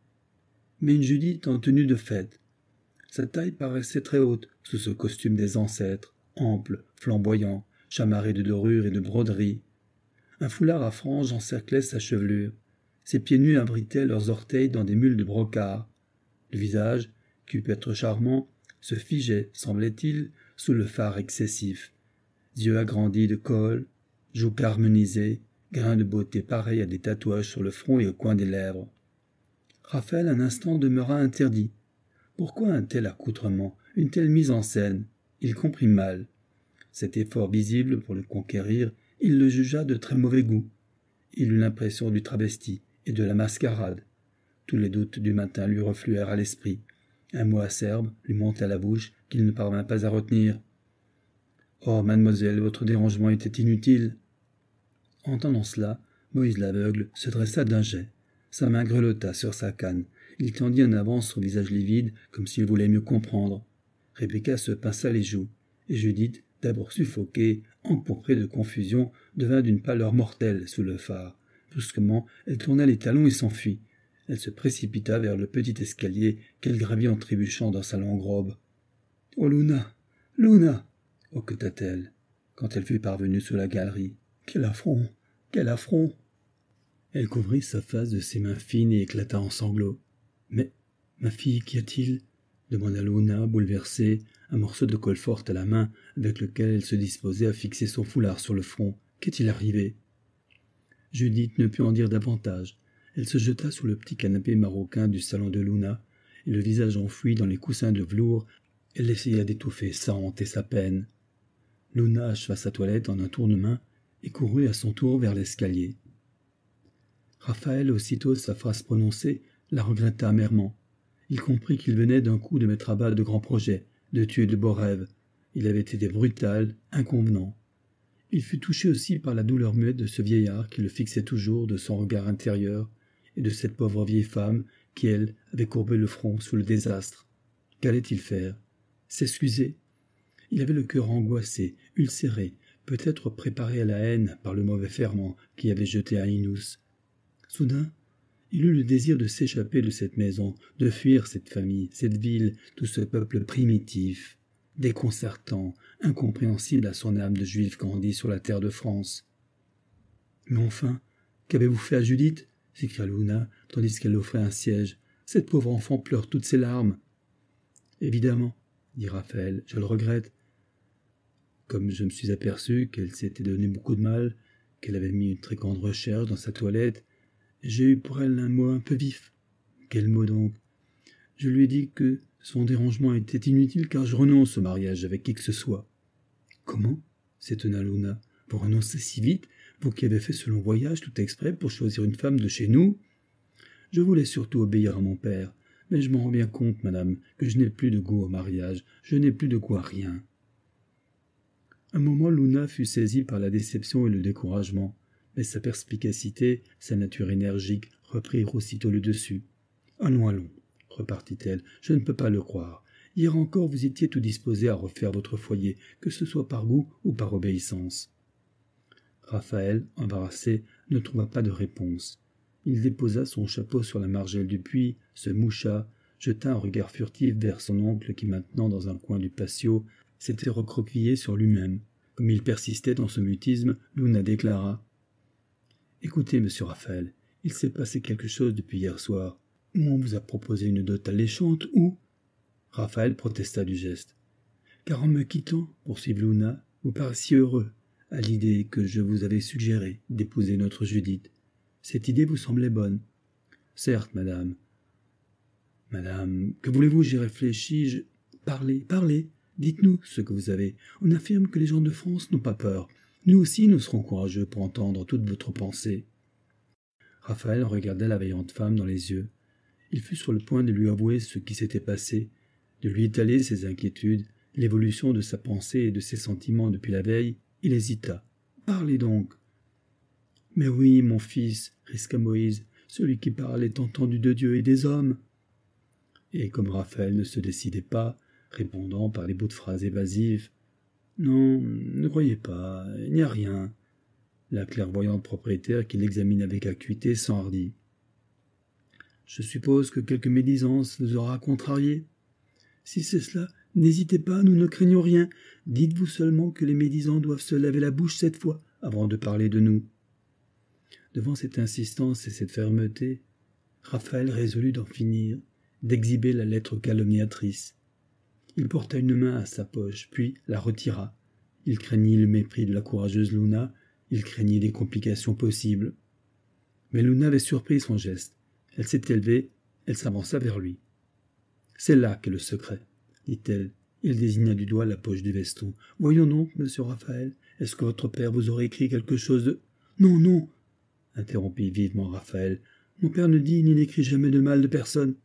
mais une Judith en tenue de fête. Sa taille paraissait très haute sous ce costume des ancêtres, ample, flamboyant, chamarré de dorures et de broderies. Un foulard à franges encerclait sa chevelure. Ses pieds nus abritaient leurs orteils dans des mules de brocart. Le visage, qui eût être charmant, se figeait, semblait-il, sous le phare excessif. Yeux agrandis de col, joues carmenisées, grains de beauté pareils à des tatouages sur le front et au coin des lèvres. Raphaël un instant demeura interdit. Pourquoi un tel accoutrement, une telle mise en scène? Il comprit mal. Cet effort visible pour le conquérir, il le jugea de très mauvais goût. Il eut l'impression du travesti et de la mascarade. Tous les doutes du matin lui refluèrent à l'esprit. Un mot acerbe lui monta à la bouche qu'il ne parvint pas à retenir. Oh, mademoiselle, votre dérangement était inutile. Entendant cela, Moïse l'aveugle se dressa d'un jet. Sa main grelotta sur sa canne. Il tendit en avant son visage livide, comme s'il voulait mieux comprendre. Rebecca se pinça les joues, et Judith, d'abord suffoquée, empourprée de confusion, devint d'une pâleur mortelle sous le phare. Brusquement, elle tourna les talons et s'enfuit. Elle se précipita vers le petit escalier qu'elle gravit en trébuchant dans sa longue robe. Oh Luna Luna hoqueta-t-elle, quand elle fut parvenue sous la galerie? Quel affront Quel affront Elle couvrit sa face de ses mains fines et éclata en sanglots. Mais, ma fille, qu'y a-t-il? demanda Luna, bouleversée, un morceau de colle forte à la main avec lequel elle se disposait à fixer son foulard sur le front. Qu'est-il arrivé? Judith ne put en dire davantage. Elle se jeta sur le petit canapé marocain du salon de Luna, et le visage enfoui dans les coussins de velours, elle essaya d'étouffer sa honte et sa peine. Luna acheva sa toilette en un tour de main et courut à son tour vers l'escalier. Raphaël, aussitôt sa phrase prononcée, la regretta amèrement. Il comprit qu'il venait d'un coup de mettre à bas de grands projets, de tuer de beaux rêves. Il avait été brutal, inconvenant. Il fut touché aussi par la douleur muette de ce vieillard qui le fixait toujours de son regard intérieur, et de cette pauvre vieille femme qui, elle, avait courbé le front sous le désastre. Qu'allait-il faire? S'excuser? Il avait le cœur angoissé, ulcéré, peut-être préparé à la haine par le mauvais ferment qui avait jeté à Inus. Soudain, il eut le désir de s'échapper de cette maison, de fuir cette famille, cette ville, tout ce peuple primitif, déconcertant, incompréhensible à son âme de juif grandi sur la terre de France. Mais enfin, qu'avez-vous fait à Judith? s'écria Luna, tandis qu'elle offrait un siège. Cette pauvre enfant pleure toutes ses larmes. Évidemment, dit Raphaël, je le regrette. Comme je me suis aperçu qu'elle s'était donné beaucoup de mal, qu'elle avait mis une très grande recherche dans sa toilette, j'ai eu pour elle un mot un peu vif. Quel mot donc? Je lui ai dit que son dérangement était inutile car je renonce au mariage avec qui que ce soit. Comment? s'étonna Luna. Vous renoncez si vite vous qui avez fait ce long voyage tout exprès pour choisir une femme de chez nous? Je voulais surtout obéir à mon père, mais je m'en rends bien compte, madame, que je n'ai plus de goût au mariage, je n'ai plus de goût à rien. Un moment, Luna fut saisie par la déception et le découragement, mais sa perspicacité, sa nature énergique reprirent aussitôt le dessus. Allons, allons, repartit-elle, je ne peux pas le croire. Hier encore vous étiez tout disposé à refaire votre foyer, que ce soit par goût ou par obéissance. Raphaël, embarrassé, ne trouva pas de réponse. Il déposa son chapeau sur la margelle du puits, se moucha, jeta un regard furtif vers son oncle qui maintenant dans un coin du patio s'était recroquevillé sur lui-même. Comme il persistait dans ce mutisme, Luna déclara Écoutez, monsieur Raphaël, il s'est passé quelque chose depuis hier soir. On vous a proposé une dot alléchante, ou Raphaël protesta du geste. Car en me quittant, poursuivit Luna, vous paraissiez heureux à l'idée que je vous avais suggérée d'épouser notre Judith. Cette idée vous semblait bonne. Certes, madame. Madame, que voulez-vous, j'y réfléchis, je. Parlez, parlez, dites-nous ce que vous avez. On affirme que les gens de France n'ont pas peur. Nous aussi, nous serons courageux pour entendre toute votre pensée. Raphaël regardait la veillante femme dans les yeux. Il fut sur le point de lui avouer ce qui s'était passé, de lui étaler ses inquiétudes, l'évolution de sa pensée et de ses sentiments depuis la veille, il hésita. Parlez donc. Mais oui, mon fils, risqua Moïse, celui qui parle est entendu de Dieu et des hommes. Et comme Raphaël ne se décidait pas, répondant par les bouts de phrases évasives, Non, ne croyez pas, il n'y a rien. La clairvoyante propriétaire qui l'examine avec acuité s'enhardit. Je suppose que quelque médisance vous aura contrarié. Si c'est cela, n'hésitez pas, nous ne craignons rien. Dites-vous seulement que les médisants doivent se laver la bouche cette fois avant de parler de nous. Devant cette insistance et cette fermeté, Raphaël résolut d'en finir, d'exhiber la lettre calomniatrice. Il porta une main à sa poche, puis la retira. Il craignit le mépris de la courageuse Luna, il craignit des complications possibles. Mais Luna avait surpris son geste. Elle s'est élevée, elle s'avança vers lui. C'est là qu'est le secret, dit-elle. Il désigna du doigt la poche du veston. Voyons donc, monsieur Raphaël, est-ce que votre père vous aurait écrit quelque chose de. Non, non, interrompit vivement Raphaël. Mon père ne dit ni n'écrit jamais de mal de personne.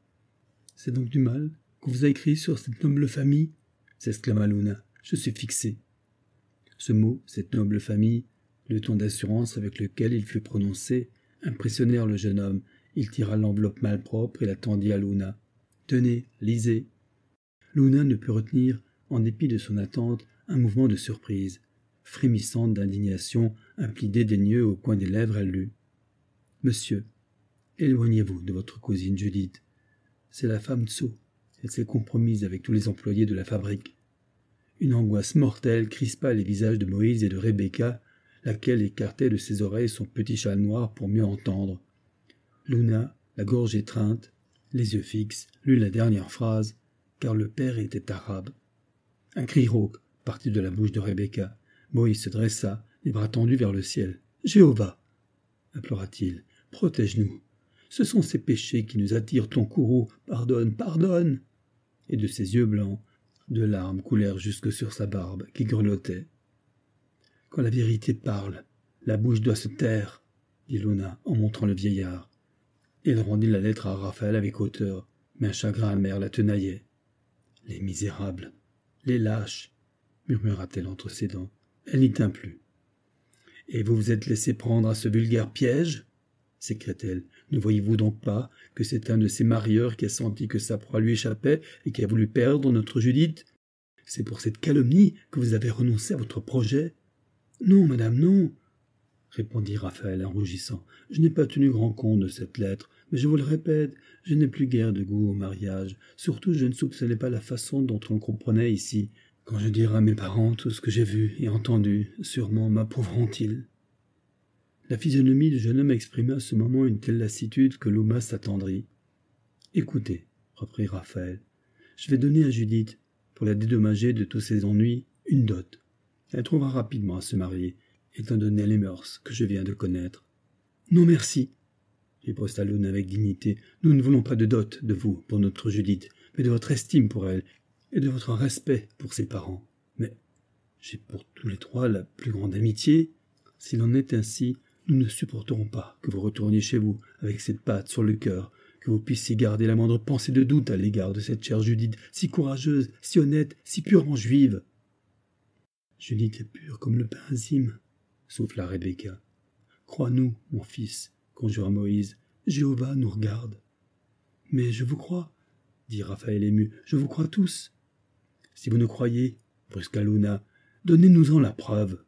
C'est donc du mal qu'on vous a écrit sur cette noble famille s'exclama Luna. Je suis fixé. Ce mot, cette noble famille, le ton d'assurance avec lequel il fut prononcé, impressionnèrent le jeune homme. Il tira l'enveloppe malpropre et la tendit à Luna. Tenez, lisez. Luna ne put retenir, en dépit de son attente, un mouvement de surprise. Frémissante d'indignation, un pli dédaigneux au coin des lèvres, elle lut. Monsieur, éloignez-vous de votre cousine Judith. C'est la femme Tso. Elle s'est compromise avec tous les employés de la fabrique. Une angoisse mortelle crispa les visages de Moïse et de Rebecca, laquelle écartait de ses oreilles son petit châle noir pour mieux entendre. Luna, la gorge étreinte, les yeux fixes, lut la dernière phrase, car le père était arabe. Un cri rauque partit de la bouche de Rebecca. Moïse se dressa, les bras tendus vers le ciel. Jéhovah implora-t-il, protège-nous. Ce sont ces péchés qui nous attirent ton courroux. Pardonne, pardonne. Et de ses yeux blancs, deux larmes coulèrent jusque sur sa barbe qui grelottait. Quand la vérité parle, la bouche doit se taire, dit Luna en montrant le vieillard. Il rendit la lettre à Raphaël avec hauteur, mais un chagrin amer la tenaillait. Les misérables, les lâches, murmura-t-elle entre ses dents. Elle n'y tint plus. Et vous vous êtes laissé prendre à ce vulgaire piège s'écria-t-elle. Ne voyez-vous donc pas que c'est un de ces marieurs qui a senti que sa proie lui échappait et qui a voulu perdre notre Judith? C'est pour cette calomnie que vous avez renoncé à votre projet? Non, madame, non répondit Raphaël en rougissant. Je n'ai pas tenu grand compte de cette lettre, mais je vous le répète, je n'ai plus guère de goût au mariage. Surtout, je ne soupçonnais pas la façon dont on comprenait ici. Quand je dirai à mes parents tout ce que j'ai vu et entendu, sûrement m'approuveront-ils. La physionomie du jeune homme exprima à ce moment une telle lassitude que Luma s'attendrit. Écoutez, reprit Raphaël, je vais donner à Judith, pour la dédommager de tous ses ennuis, une dot. Elle trouvera rapidement à se marier, étant donné les mœurs que je viens de connaître. Non merci, riposta Luna avec dignité. Nous ne voulons pas de dot de vous pour notre Judith, mais de votre estime pour elle et de votre respect pour ses parents. Mais j'ai pour tous les trois la plus grande amitié. S'il en est ainsi, nous ne supporterons pas que vous retourniez chez vous avec cette patte sur le cœur, que vous puissiez garder la moindre pensée de doute à l'égard de cette chère Judith, si courageuse, si honnête, si purement juive. Judith est pure comme le pain azime, souffla Rebecca. Crois-nous, mon fils, conjura Moïse, Jéhovah nous regarde. Mais je vous crois, dit Raphaël ému. Je vous crois tous. Si vous ne croyez, brusqua Luna, donnez-nous-en la preuve.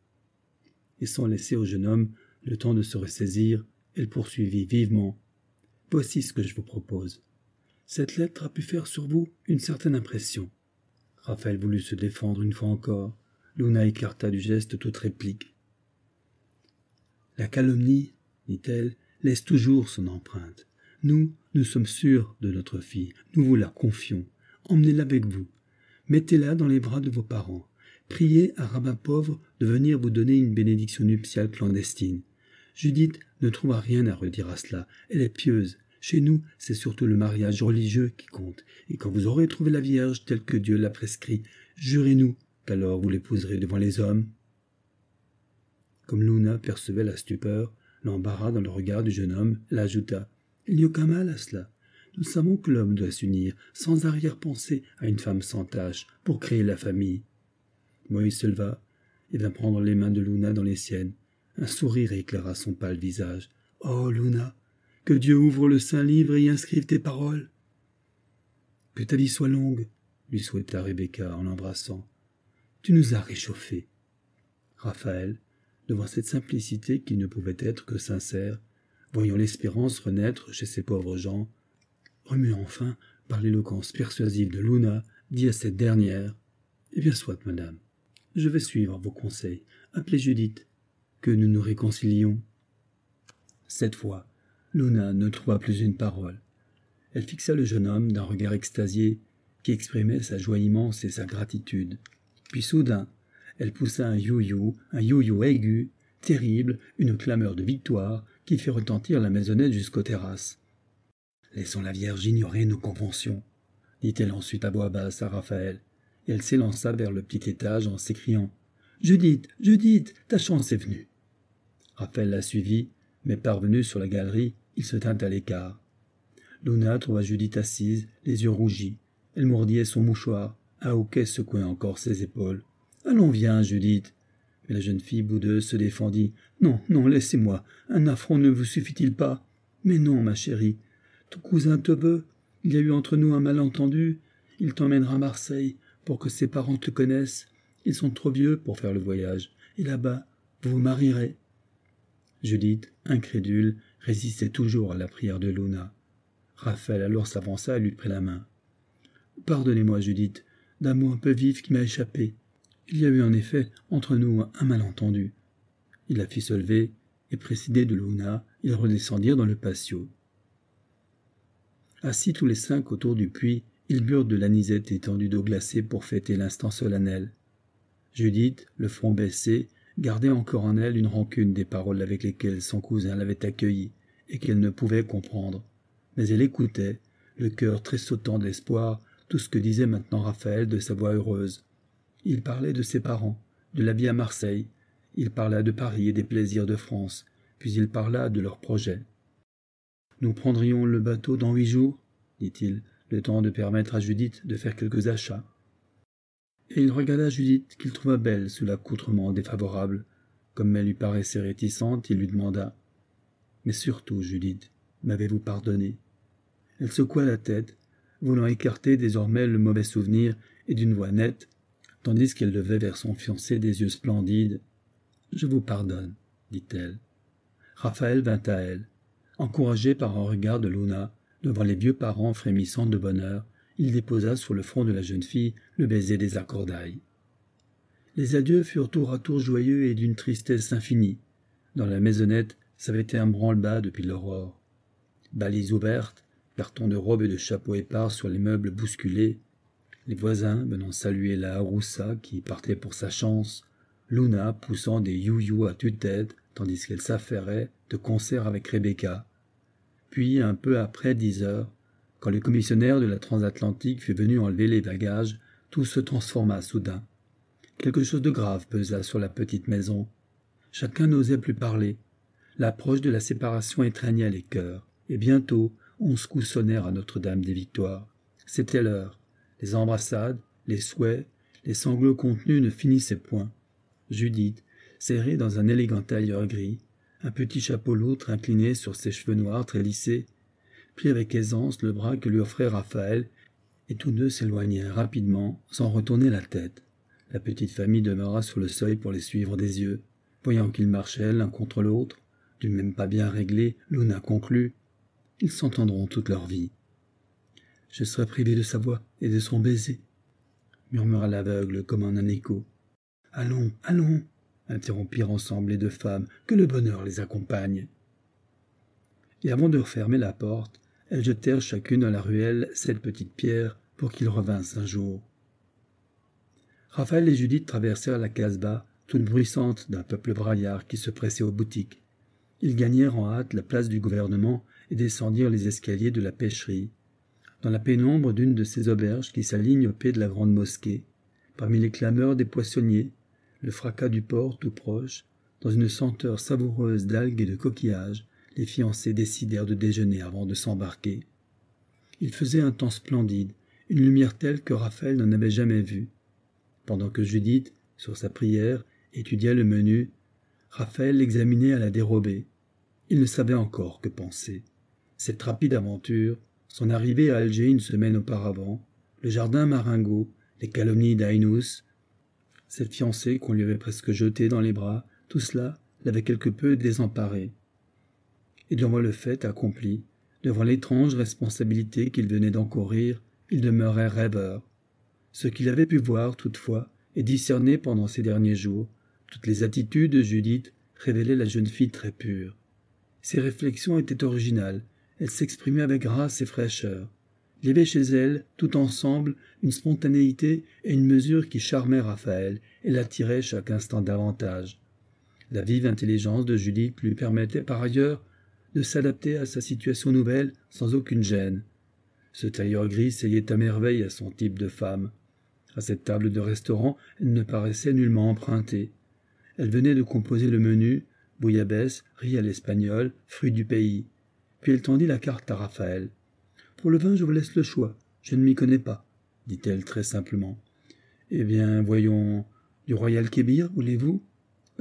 Et sans laisser au jeune homme le temps de se ressaisir, elle poursuivit vivement. Voici ce que je vous propose. Cette lettre a pu faire sur vous une certaine impression. Raphaël voulut se défendre une fois encore. Luna écarta du geste toute réplique. La calomnie, dit-elle, laisse toujours son empreinte. Nous, nous sommes sûrs de notre fille, nous vous la confions. Emmenez-la avec vous. Mettez-la dans les bras de vos parents. Priez à Rabbin Pauvre de venir vous donner une bénédiction nuptiale clandestine. Judith ne trouva rien à redire à cela. Elle est pieuse. Chez nous, c'est surtout le mariage religieux qui compte. Et quand vous aurez trouvé la Vierge telle que Dieu l'a prescrit, jurez-nous qu'alors vous l'épouserez devant les hommes. Comme Luna percevait la stupeur, l'embarras dans le regard du jeune homme, elle ajouta Il n'y a aucun mal à cela. Nous savons que l'homme doit s'unir, sans arrière-pensée, à une femme sans tâche, pour créer la famille. Moïse se leva et vint prendre les mains de Luna dans les siennes. Un sourire éclaira son pâle visage. Oh, Luna, que Dieu ouvre le saint livre et y inscrive tes paroles. Que ta vie soit longue, lui souhaita Rebecca en l'embrassant. Tu nous as réchauffés. Raphaël, devant cette simplicité qui ne pouvait être que sincère, voyant l'espérance renaître chez ces pauvres gens, remuant enfin par l'éloquence persuasive de Luna, dit à cette dernière Eh bien, soit, madame, je vais suivre vos conseils. Appelez Judith, que nous nous réconcilions. Cette fois, Luna ne trouva plus une parole. Elle fixa le jeune homme d'un regard extasié qui exprimait sa joie immense et sa gratitude. Puis soudain, elle poussa un you-you, un you-you aigu, terrible, une clameur de victoire qui fit retentir la maisonnette jusqu'aux terrasses. Laissons la Vierge ignorer nos conventions, dit-elle ensuite à voix basse à Raphaël, et elle s'élança vers le petit étage en s'écriant Judith, Judith, ta chance est venue. Raphaël la suivit, mais parvenu sur la galerie, il se tint à l'écart. Luna trouva Judith assise, les yeux rougis. Elle mordillait son mouchoir. Un hoquet secouait encore ses épaules. Allons, viens, Judith. Mais la jeune fille boudeuse se défendit. Non, non, laissez-moi. Un affront ne vous suffit-il pas? Mais non, ma chérie. Ton cousin te veut. Il y a eu entre nous un malentendu. Il t'emmènera à Marseille pour que ses parents te connaissent. Ils sont trop vieux pour faire le voyage. Et là-bas, vous vous marierez. Judith, incrédule, résistait toujours à la prière de Luna. Raphaël alors s'avança et lui prit la main. Pardonnez-moi, Judith, d'un mot un peu vif qui m'a échappé. Il y a eu en effet entre nous un malentendu. Il la fit se lever, et précédé de Luna, ils redescendirent dans le patio. Assis tous les cinq autour du puits, ils burent de l'anisette étendue d'eau glacée pour fêter l'instant solennel. Judith, le front baissé, gardait encore en elle une rancune des paroles avec lesquelles son cousin l'avait accueillie et qu'elle ne pouvait comprendre. Mais elle écoutait, le cœur tressautant d'espoir, tout ce que disait maintenant Raphaël de sa voix heureuse. Il parlait de ses parents, de la vie à Marseille, il parla de Paris et des plaisirs de France, puis il parla de leurs projets. Nous prendrions le bateau dans huit jours, dit-il, le temps de permettre à Judith de faire quelques achats et il regarda Judith qu'il trouva belle sous l'accoutrement défavorable. Comme elle lui paraissait réticente, il lui demanda Mais surtout, Judith, m'avez-vous pardonné? Elle secoua la tête, voulant écarter désormais le mauvais souvenir, et d'une voix nette, tandis qu'elle levait vers son fiancé des yeux splendides. Je vous pardonne, dit-elle. Raphaël vint à elle. Encouragé par un regard de Luna, devant les vieux parents frémissants de bonheur, il déposa sur le front de la jeune fille le baiser des accordailles. Les adieux furent tour à tour joyeux et d'une tristesse infinie. Dans la maisonnette, ça avait été un branle-bas depuis l'aurore. Balises ouvertes, cartons de robes et de chapeaux épars sur les meubles bousculés, les voisins venant saluer la Haroussa qui partait pour sa chance, Luna poussant des you-you à tue-tête tandis qu'elle s'affairait de concert avec Rebecca. Puis, un peu après dix heures, quand le commissionnaire de la transatlantique fut venu enlever les bagages, tout se transforma soudain. Quelque chose de grave pesa sur la petite maison. Chacun n'osait plus parler. L'approche de la séparation étreignait les cœurs, et bientôt onze coups sonnèrent à Notre-Dame des Victoires. C'était l'heure. Les embrassades, les souhaits, les sanglots contenus ne finissaient point. Judith, serrée dans un élégant tailleur gris, un petit chapeau loutre incliné sur ses cheveux noirs très lissés, prit avec aisance le bras que lui offrait Raphaël et tous deux s'éloignèrent rapidement sans retourner la tête. La petite famille demeura sur le seuil pour les suivre des yeux. Voyant qu'ils marchaient l'un contre l'autre, du même pas bien réglé, Luna conclut Ils s'entendront toute leur vie. Je serai privé de sa voix et de son baiser, murmura l'aveugle comme en un écho. Allons, allons, interrompirent ensemble les deux femmes, que le bonheur les accompagne. Et avant de refermer la porte, elles jetèrent chacune dans la ruelle cette petite pierre pour qu'ils revinssent un jour. Raphaël et Judith traversèrent la casbah, toute bruissante d'un peuple braillard qui se pressait aux boutiques. Ils gagnèrent en hâte la place du gouvernement et descendirent les escaliers de la pêcherie. Dans la pénombre d'une de ces auberges qui s'alignent au pied de la grande mosquée, parmi les clameurs des poissonniers, le fracas du port tout proche, dans une senteur savoureuse d'algues et de coquillages, les fiancés décidèrent de déjeuner avant de s'embarquer. Il faisait un temps splendide, une lumière telle que Raphaël n'en avait jamais vue. Pendant que Judith, sur sa prière, étudiait le menu, Raphaël l'examinait à la dérobée. Il ne savait encore que penser. Cette rapide aventure, son arrivée à Alger une semaine auparavant, le jardin Maringo, les calomnies d'Ainous, cette fiancée qu'on lui avait presque jetée dans les bras, tout cela l'avait quelque peu désemparé et devant le fait accompli, devant l'étrange responsabilité qu'il venait d'encourir, il demeurait rêveur. Ce qu'il avait pu voir toutefois et discerner pendant ces derniers jours, toutes les attitudes de Judith révélaient la jeune fille très pure. Ses réflexions étaient originales, elles s'exprimaient avec grâce et fraîcheur. Il y avait chez elle, tout ensemble, une spontanéité et une mesure qui charmaient Raphaël et l'attiraient chaque instant davantage. La vive intelligence de Judith lui permettait par ailleurs de s'adapter à sa situation nouvelle sans aucune gêne. Ce tailleur gris seyait à merveille à son type de femme. À cette table de restaurant, elle ne paraissait nullement empruntée. Elle venait de composer le menu, bouillabaisse, riz à l'espagnol, fruits du pays. Puis elle tendit la carte à Raphaël. Pour le vin, je vous laisse le choix. Je ne m'y connais pas, dit-elle très simplement. Eh bien, voyons, du Royal Kébir, voulez-vous?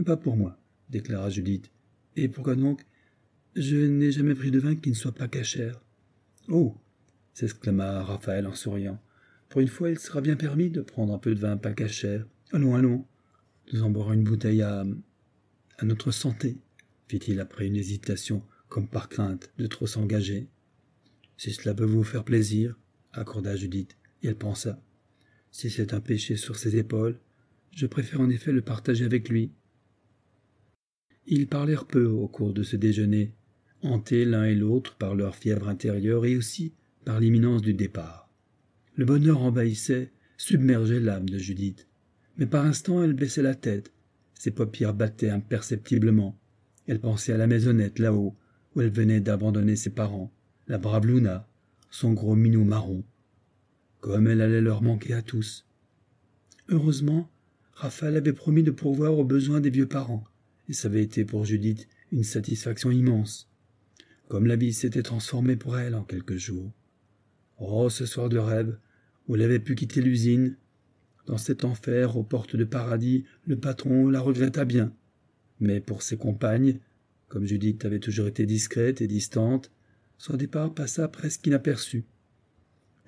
Pas pour moi, déclara Judith. Et pourquoi donc je n'ai jamais pris de vin qui ne soit pas cachère. Oh s'exclama Raphaël en souriant. Pour une fois, il sera bien permis de prendre un peu de vin pas cachère. Allons, allons. Nous en boirons une bouteille à. à notre santé, fit-il après une hésitation, comme par crainte de trop s'engager. Si cela peut vous faire plaisir, accorda Judith, et elle pensa. Si c'est un péché sur ses épaules, je préfère en effet le partager avec lui. Ils parlèrent peu au cours de ce déjeuner, hantés l'un et l'autre par leur fièvre intérieure et aussi par l'imminence du départ. Le bonheur envahissait, submergeait l'âme de Judith. Mais par instants elle baissait la tête, ses paupières battaient imperceptiblement. Elle pensait à la maisonnette là-haut, où elle venait d'abandonner ses parents, la brave Luna, son gros minou marron. Comme elle allait leur manquer à tous. Heureusement, Raphaël avait promis de pourvoir aux besoins des vieux parents, et ça avait été pour Judith une satisfaction immense comme la vie s'était transformée pour elle en quelques jours. Oh, ce soir de rêve, où elle avait pu quitter l'usine. Dans cet enfer aux portes de paradis, le patron la regretta bien. Mais pour ses compagnes, comme Judith avait toujours été discrète et distante, son départ passa presque inaperçu.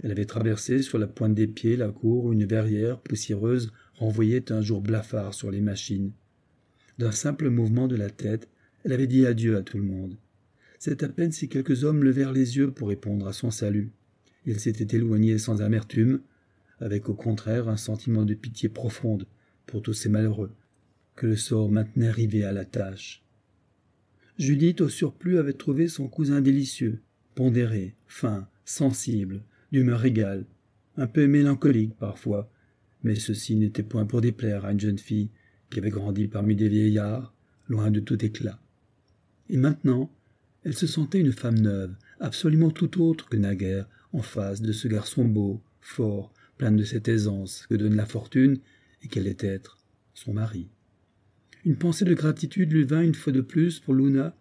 Elle avait traversé sur la pointe des pieds la cour où une verrière poussiéreuse renvoyait un jour blafard sur les machines. D'un simple mouvement de la tête, elle avait dit adieu à tout le monde. C'est à peine si quelques hommes levèrent les yeux pour répondre à son salut. Il s'était éloigné sans amertume, avec au contraire un sentiment de pitié profonde pour tous ces malheureux que le sort maintenait rivés à la tâche. Judith, au surplus, avait trouvé son cousin délicieux, pondéré, fin, sensible, d'humeur égale, un peu mélancolique parfois, mais ceci n'était point pour déplaire à une jeune fille qui avait grandi parmi des vieillards, loin de tout éclat. Et maintenant, elle se sentait une femme neuve, absolument tout autre que naguère, en face de ce garçon beau, fort, plein de cette aisance que donne la fortune et qu'elle est être son mari. Une pensée de gratitude lui vint une fois de plus pour Luna,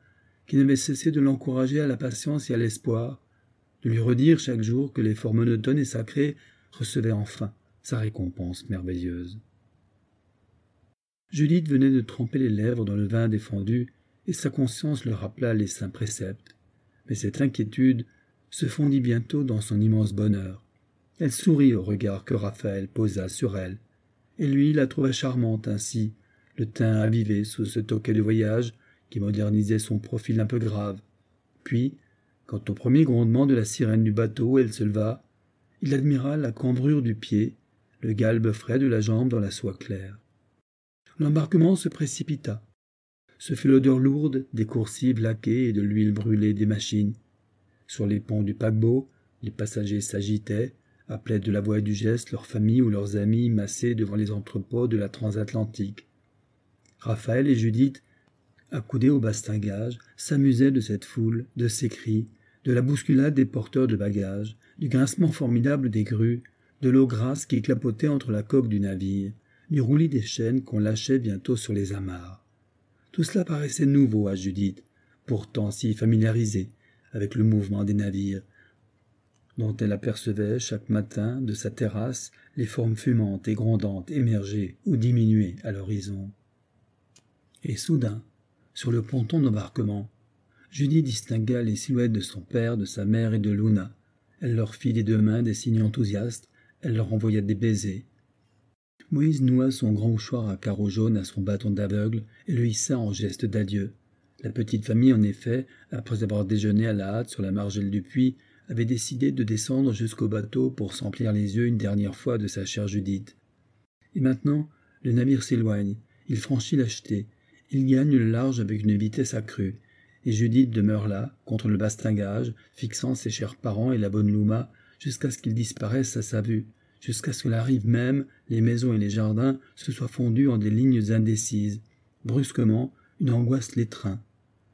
qui n'avait cessé de l'encourager à la patience et à l'espoir, de lui redire chaque jour que l'effort monotone et sacré recevait enfin sa récompense merveilleuse. Judith venait de tremper les lèvres dans le vin défendu et sa conscience le rappela les saints préceptes. Mais cette inquiétude se fondit bientôt dans son immense bonheur. Elle sourit au regard que Raphaël posa sur elle, et lui la trouva charmante ainsi, le teint avivé sous ce toquet de voyage qui modernisait son profil un peu grave. Puis, quand au premier grondement de la sirène du bateau elle se leva, il admira la cambrure du pied, le galbe frais de la jambe dans la soie claire. L'embarquement se précipita. Ce fut l'odeur lourde des coursives laquées et de l'huile brûlée des machines. Sur les ponts du paquebot, les passagers s'agitaient, appelaient de la voix et du geste leurs familles ou leurs amis massés devant les entrepôts de la transatlantique. Raphaël et Judith, accoudés au bastingage, s'amusaient de cette foule, de ces cris, de la bousculade des porteurs de bagages, du grincement formidable des grues, de l'eau grasse qui clapotait entre la coque du navire, du roulis des chaînes qu'on lâchait bientôt sur les amarres. Tout cela paraissait nouveau à Judith, pourtant si familiarisée avec le mouvement des navires, dont elle apercevait chaque matin de sa terrasse les formes fumantes et grondantes émerger ou diminuer à l'horizon. Et soudain, sur le ponton d'embarquement, Judy distingua les silhouettes de son père, de sa mère et de Luna. Elle leur fit des deux mains des signes enthousiastes, elle leur envoya des baisers. Moïse noua son grand mouchoir à carreaux jaunes à son bâton d'aveugle et le hissa en geste d'adieu. La petite famille, en effet, après avoir déjeuné à la hâte sur la margelle du puits, avait décidé de descendre jusqu'au bateau pour s'emplir les yeux une dernière fois de sa chère Judith. Et maintenant, le navire s'éloigne, il franchit la jetée, il gagne le large avec une vitesse accrue, et Judith demeure là, contre le bastingage, fixant ses chers parents et la bonne Louma, jusqu'à ce qu'ils disparaissent à sa vue, jusqu'à ce que la rive même, les maisons et les jardins se soient fondus en des lignes indécises. Brusquement, une angoisse l'étreint.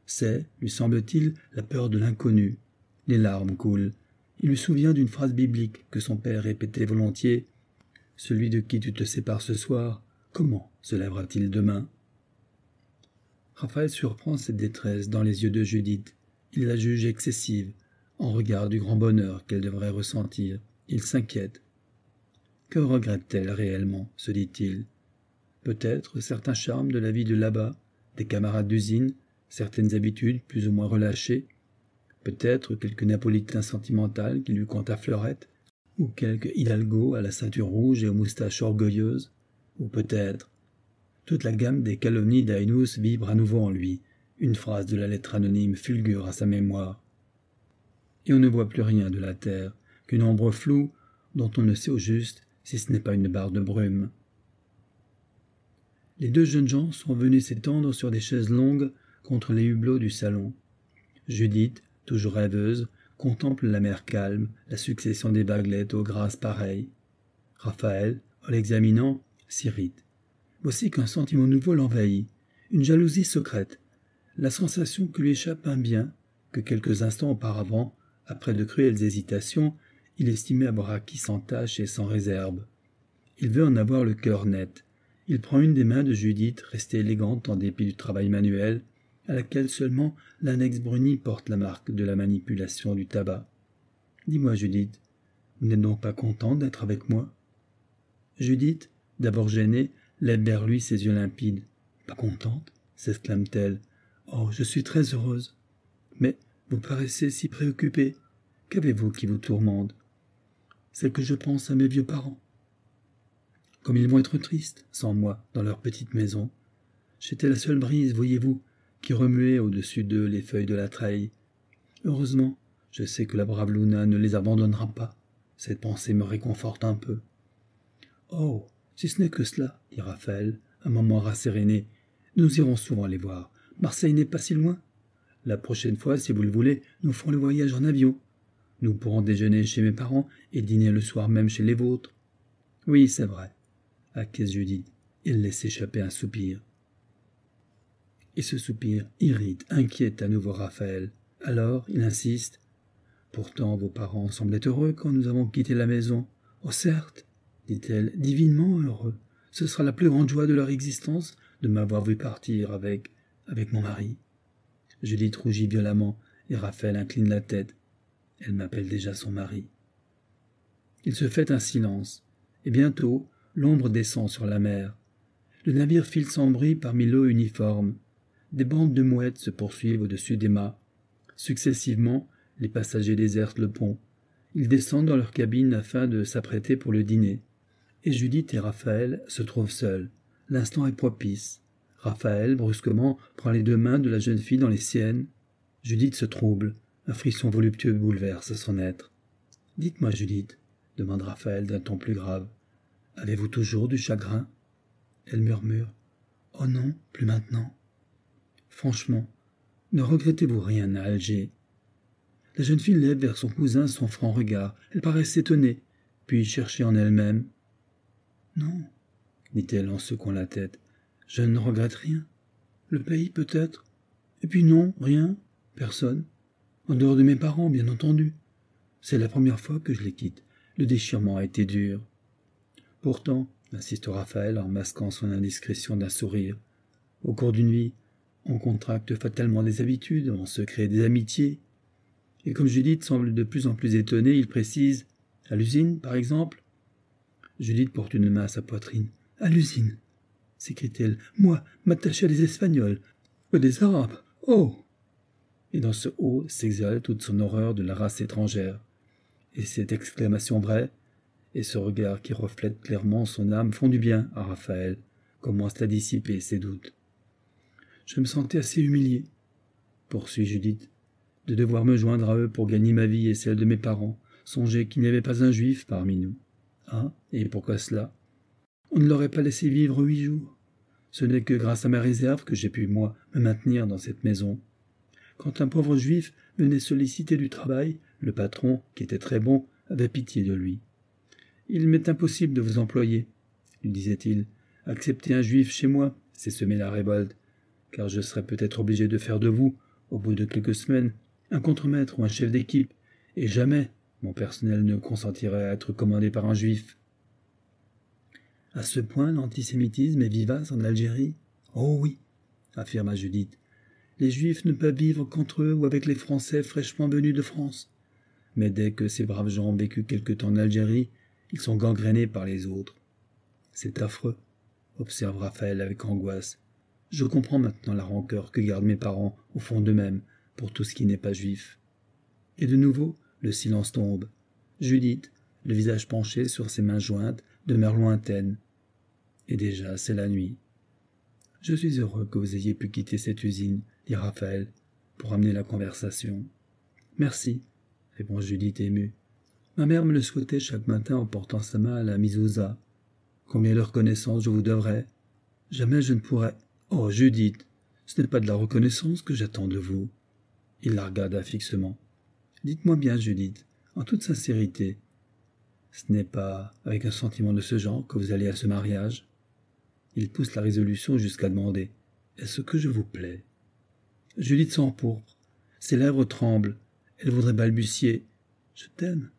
C'est, lui semble-t-il, la peur de l'inconnu. Les larmes coulent. Il lui souvient d'une phrase biblique que son père répétait volontiers. Celui de qui tu te sépares ce soir, comment se lèvera-t-il demain? Raphaël surprend cette détresse dans les yeux de Judith. Il la juge excessive, en regard du grand bonheur qu'elle devrait ressentir. Il s'inquiète. Que regrette-t-elle réellement se dit-il. Peut-être certains charmes de la vie de là-bas, des camarades d'usine, certaines habitudes plus ou moins relâchées, peut-être quelque napolitain sentimental qui lui compte à fleurette, ou quelque hidalgo à la ceinture rouge et aux moustaches orgueilleuses, ou peut-être toute la gamme des calomnies d'Ainus vibre à nouveau en lui. Une phrase de la lettre anonyme fulgure à sa mémoire. Et on ne voit plus rien de la terre, qu'une ombre floue dont on ne sait au juste si ce n'est pas une barre de brume. Les deux jeunes gens sont venus s'étendre sur des chaises longues contre les hublots du salon. Judith, toujours rêveuse, contemple la mer calme, la succession des baguettes aux grâces pareilles. Raphaël, en l'examinant, s'irrite. Voici qu'un sentiment nouveau l'envahit, une jalousie secrète, la sensation que lui échappe un bien que quelques instants auparavant, après de cruelles hésitations, il estimait acquis sans tâche et sans réserve. Il veut en avoir le cœur net. Il prend une des mains de Judith, restée élégante en dépit du travail manuel, à laquelle seulement l'annexe brunie porte la marque de la manipulation du tabac. Dis-moi, Judith, vous n'êtes donc pas contente d'être avec moi? Judith, d'abord gênée, lève vers lui ses yeux limpides. Pas contente? s'exclame-t-elle. Oh, je suis très heureuse. Mais vous paraissez si préoccupée. Qu'avez-vous qui vous tourmente? C'est que je pense à mes vieux parents. Comme ils vont être tristes, sans moi, dans leur petite maison. J'étais la seule brise, voyez-vous, qui remuait au-dessus d'eux les feuilles de la treille. Heureusement, je sais que la brave Luna ne les abandonnera pas. Cette pensée me réconforte un peu. Oh, si ce n'est que cela, dit Raphaël, un moment rasséréné, nous irons souvent les voir. Marseille n'est pas si loin. La prochaine fois, si vous le voulez, nous ferons le voyage en avion. Nous pourrons déjeuner chez mes parents et dîner le soir même chez les vôtres. Oui, c'est vrai, acquiesce Judith. Il laisse échapper un soupir. Et ce soupir irrite, inquiète à nouveau Raphaël. Alors, il insiste. Pourtant, vos parents semblaient heureux quand nous avons quitté la maison. Oh, certes, dit-elle, divinement heureux. Ce sera la plus grande joie de leur existence de m'avoir vu partir avec avec mon mari. Judith rougit violemment et Raphaël incline la tête. Elle m'appelle déjà son mari. Il se fait un silence, et bientôt l'ombre descend sur la mer. Le navire file sans bruit parmi l'eau uniforme. Des bandes de mouettes se poursuivent au-dessus des mâts. Successivement, les passagers désertent le pont. Ils descendent dans leur cabine afin de s'apprêter pour le dîner. Et Judith et Raphaël se trouvent seuls. L'instant est propice. Raphaël, brusquement, prend les deux mains de la jeune fille dans les siennes. Judith se trouble. Un frisson voluptueux bouleverse son être. Dites-moi, Judith, demande Raphaël d'un ton plus grave. Avez-vous toujours du chagrin? Elle murmure. Oh non, plus maintenant. Franchement, ne regrettez-vous rien à Alger? La jeune fille lève vers son cousin son franc regard. Elle paraît s'étonner, puis chercher en elle-même. Non, dit-elle en secouant la tête. Je ne regrette rien. Le pays peut-être. Et puis non, rien, personne. En dehors de mes parents, bien entendu. C'est la première fois que je les quitte. Le déchirement a été dur. Pourtant, insiste Raphaël en masquant son indiscrétion d'un sourire, au cours d'une vie, on contracte fatalement des habitudes, on se crée des amitiés. Et comme Judith semble de plus en plus étonnée, il précise À l'usine, par exemple? Judith porte une main à sa poitrine. À l'usine s'écrie-t-elle. Moi, m'attacher à des Espagnols, ou des Arabes. Oh Et dans ce haut s'exhale toute son horreur de la race étrangère. Et cette exclamation vraie, et ce regard qui reflète clairement son âme font du bien à Raphaël, commence à dissiper ses doutes. Je me sentais assez humilié, poursuit Judith, de devoir me joindre à eux pour gagner ma vie et celle de mes parents. Songez qu'il n'y avait pas un juif parmi nous. Ah, et pourquoi cela? On ne l'aurait pas laissé vivre huit jours. Ce n'est que grâce à ma réserve que j'ai pu, moi, me maintenir dans cette maison. Quand un pauvre juif venait solliciter du travail, le patron, qui était très bon, avait pitié de lui. Il m'est impossible de vous employer, lui disait-il. Accepter un juif chez moi, c'est semer la révolte, car je serais peut-être obligé de faire de vous, au bout de quelques semaines, un contremaître ou un chef d'équipe, et jamais mon personnel ne consentirait à être commandé par un juif. À ce point, l'antisémitisme est vivace en Algérie Oh oui, affirma Judith. Les Juifs ne peuvent vivre qu'entre eux ou avec les Français fraîchement venus de France. Mais dès que ces braves gens ont vécu quelque temps en Algérie, ils sont gangrénés par les autres. C'est affreux, observe Raphaël avec angoisse. Je comprends maintenant la rancœur que gardent mes parents au fond d'eux-mêmes pour tout ce qui n'est pas juif. Et de nouveau, le silence tombe. Judith, le visage penché sur ses mains jointes, demeure lointaine, et déjà c'est la nuit. Je suis heureux que vous ayez pu quitter cette usine, dit Raphaël, pour amener la conversation. Merci, répond Judith émue. Ma mère me le souhaitait chaque matin en portant sa main à la misouza. Combien de reconnaissance je vous devrais? Jamais je ne pourrais. Oh, Judith, ce n'est pas de la reconnaissance que j'attends de vous. Il la regarda fixement. Dites-moi bien, Judith, en toute sincérité, ce n'est pas avec un sentiment de ce genre que vous allez à ce mariage? Il pousse la résolution jusqu'à demander Est-ce que je vous plais? Judith s'empourpre. Ses lèvres tremblent. Elle voudrait balbutier Je t'aime.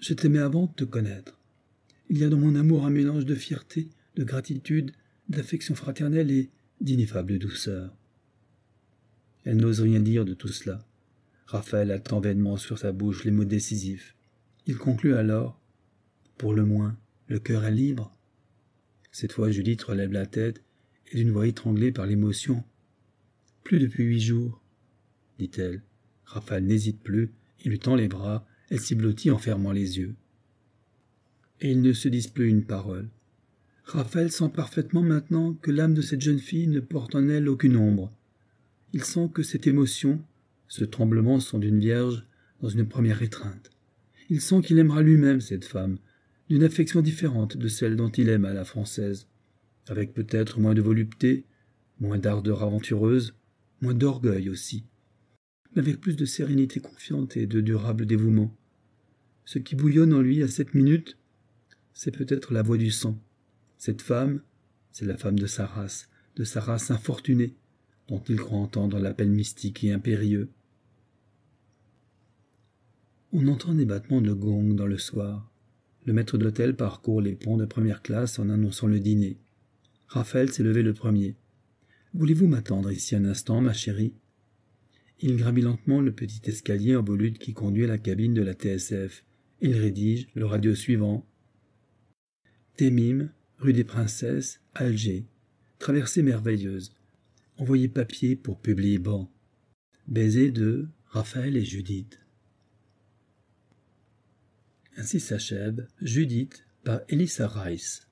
Je t'aimais avant de te connaître. Il y a dans mon amour un mélange de fierté, de gratitude, d'affection fraternelle et d'ineffable douceur. Elle n'ose rien dire de tout cela. Raphaël attend vainement sur sa bouche les mots décisifs. Il conclut alors Pour le moins, le cœur est libre. Cette fois, Judith relève la tête et d'une voix étranglée par l'émotion. Plus depuis huit jours, dit-elle. Raphaël n'hésite plus, il lui tend les bras, elle s'y blottit en fermant les yeux. Et ils ne se disent plus une parole. Raphaël sent parfaitement maintenant que l'âme de cette jeune fille ne porte en elle aucune ombre. Il sent que cette émotion, ce tremblement sont d'une vierge dans une première étreinte. Il sent qu'il aimera lui-même cette femme, d'une affection différente de celle dont il aime à la française, avec peut-être moins de volupté, moins d'ardeur aventureuse, d'orgueil aussi, mais avec plus de sérénité confiante et de durable dévouement. Ce qui bouillonne en lui à cette minute, c'est peut-être la voix du sang. Cette femme, c'est la femme de sa race, de sa race infortunée, dont il croit entendre l'appel mystique et impérieux. On entend des battements de gong dans le soir. Le maître d'hôtel parcourt les ponts de première classe en annonçant le dîner. Raphaël s'est levé le premier. Voulez-vous m'attendre ici un instant, ma chérie? Il gravit lentement le petit escalier en volute qui conduit à la cabine de la TSF. Il rédige le radio suivant. Témim, rue des Princesses, Alger. Traversée merveilleuse. Envoyez papier pour publier banc. Baiser de Raphaël et Judith. Ainsi s'achève Judith par Elissa Rice.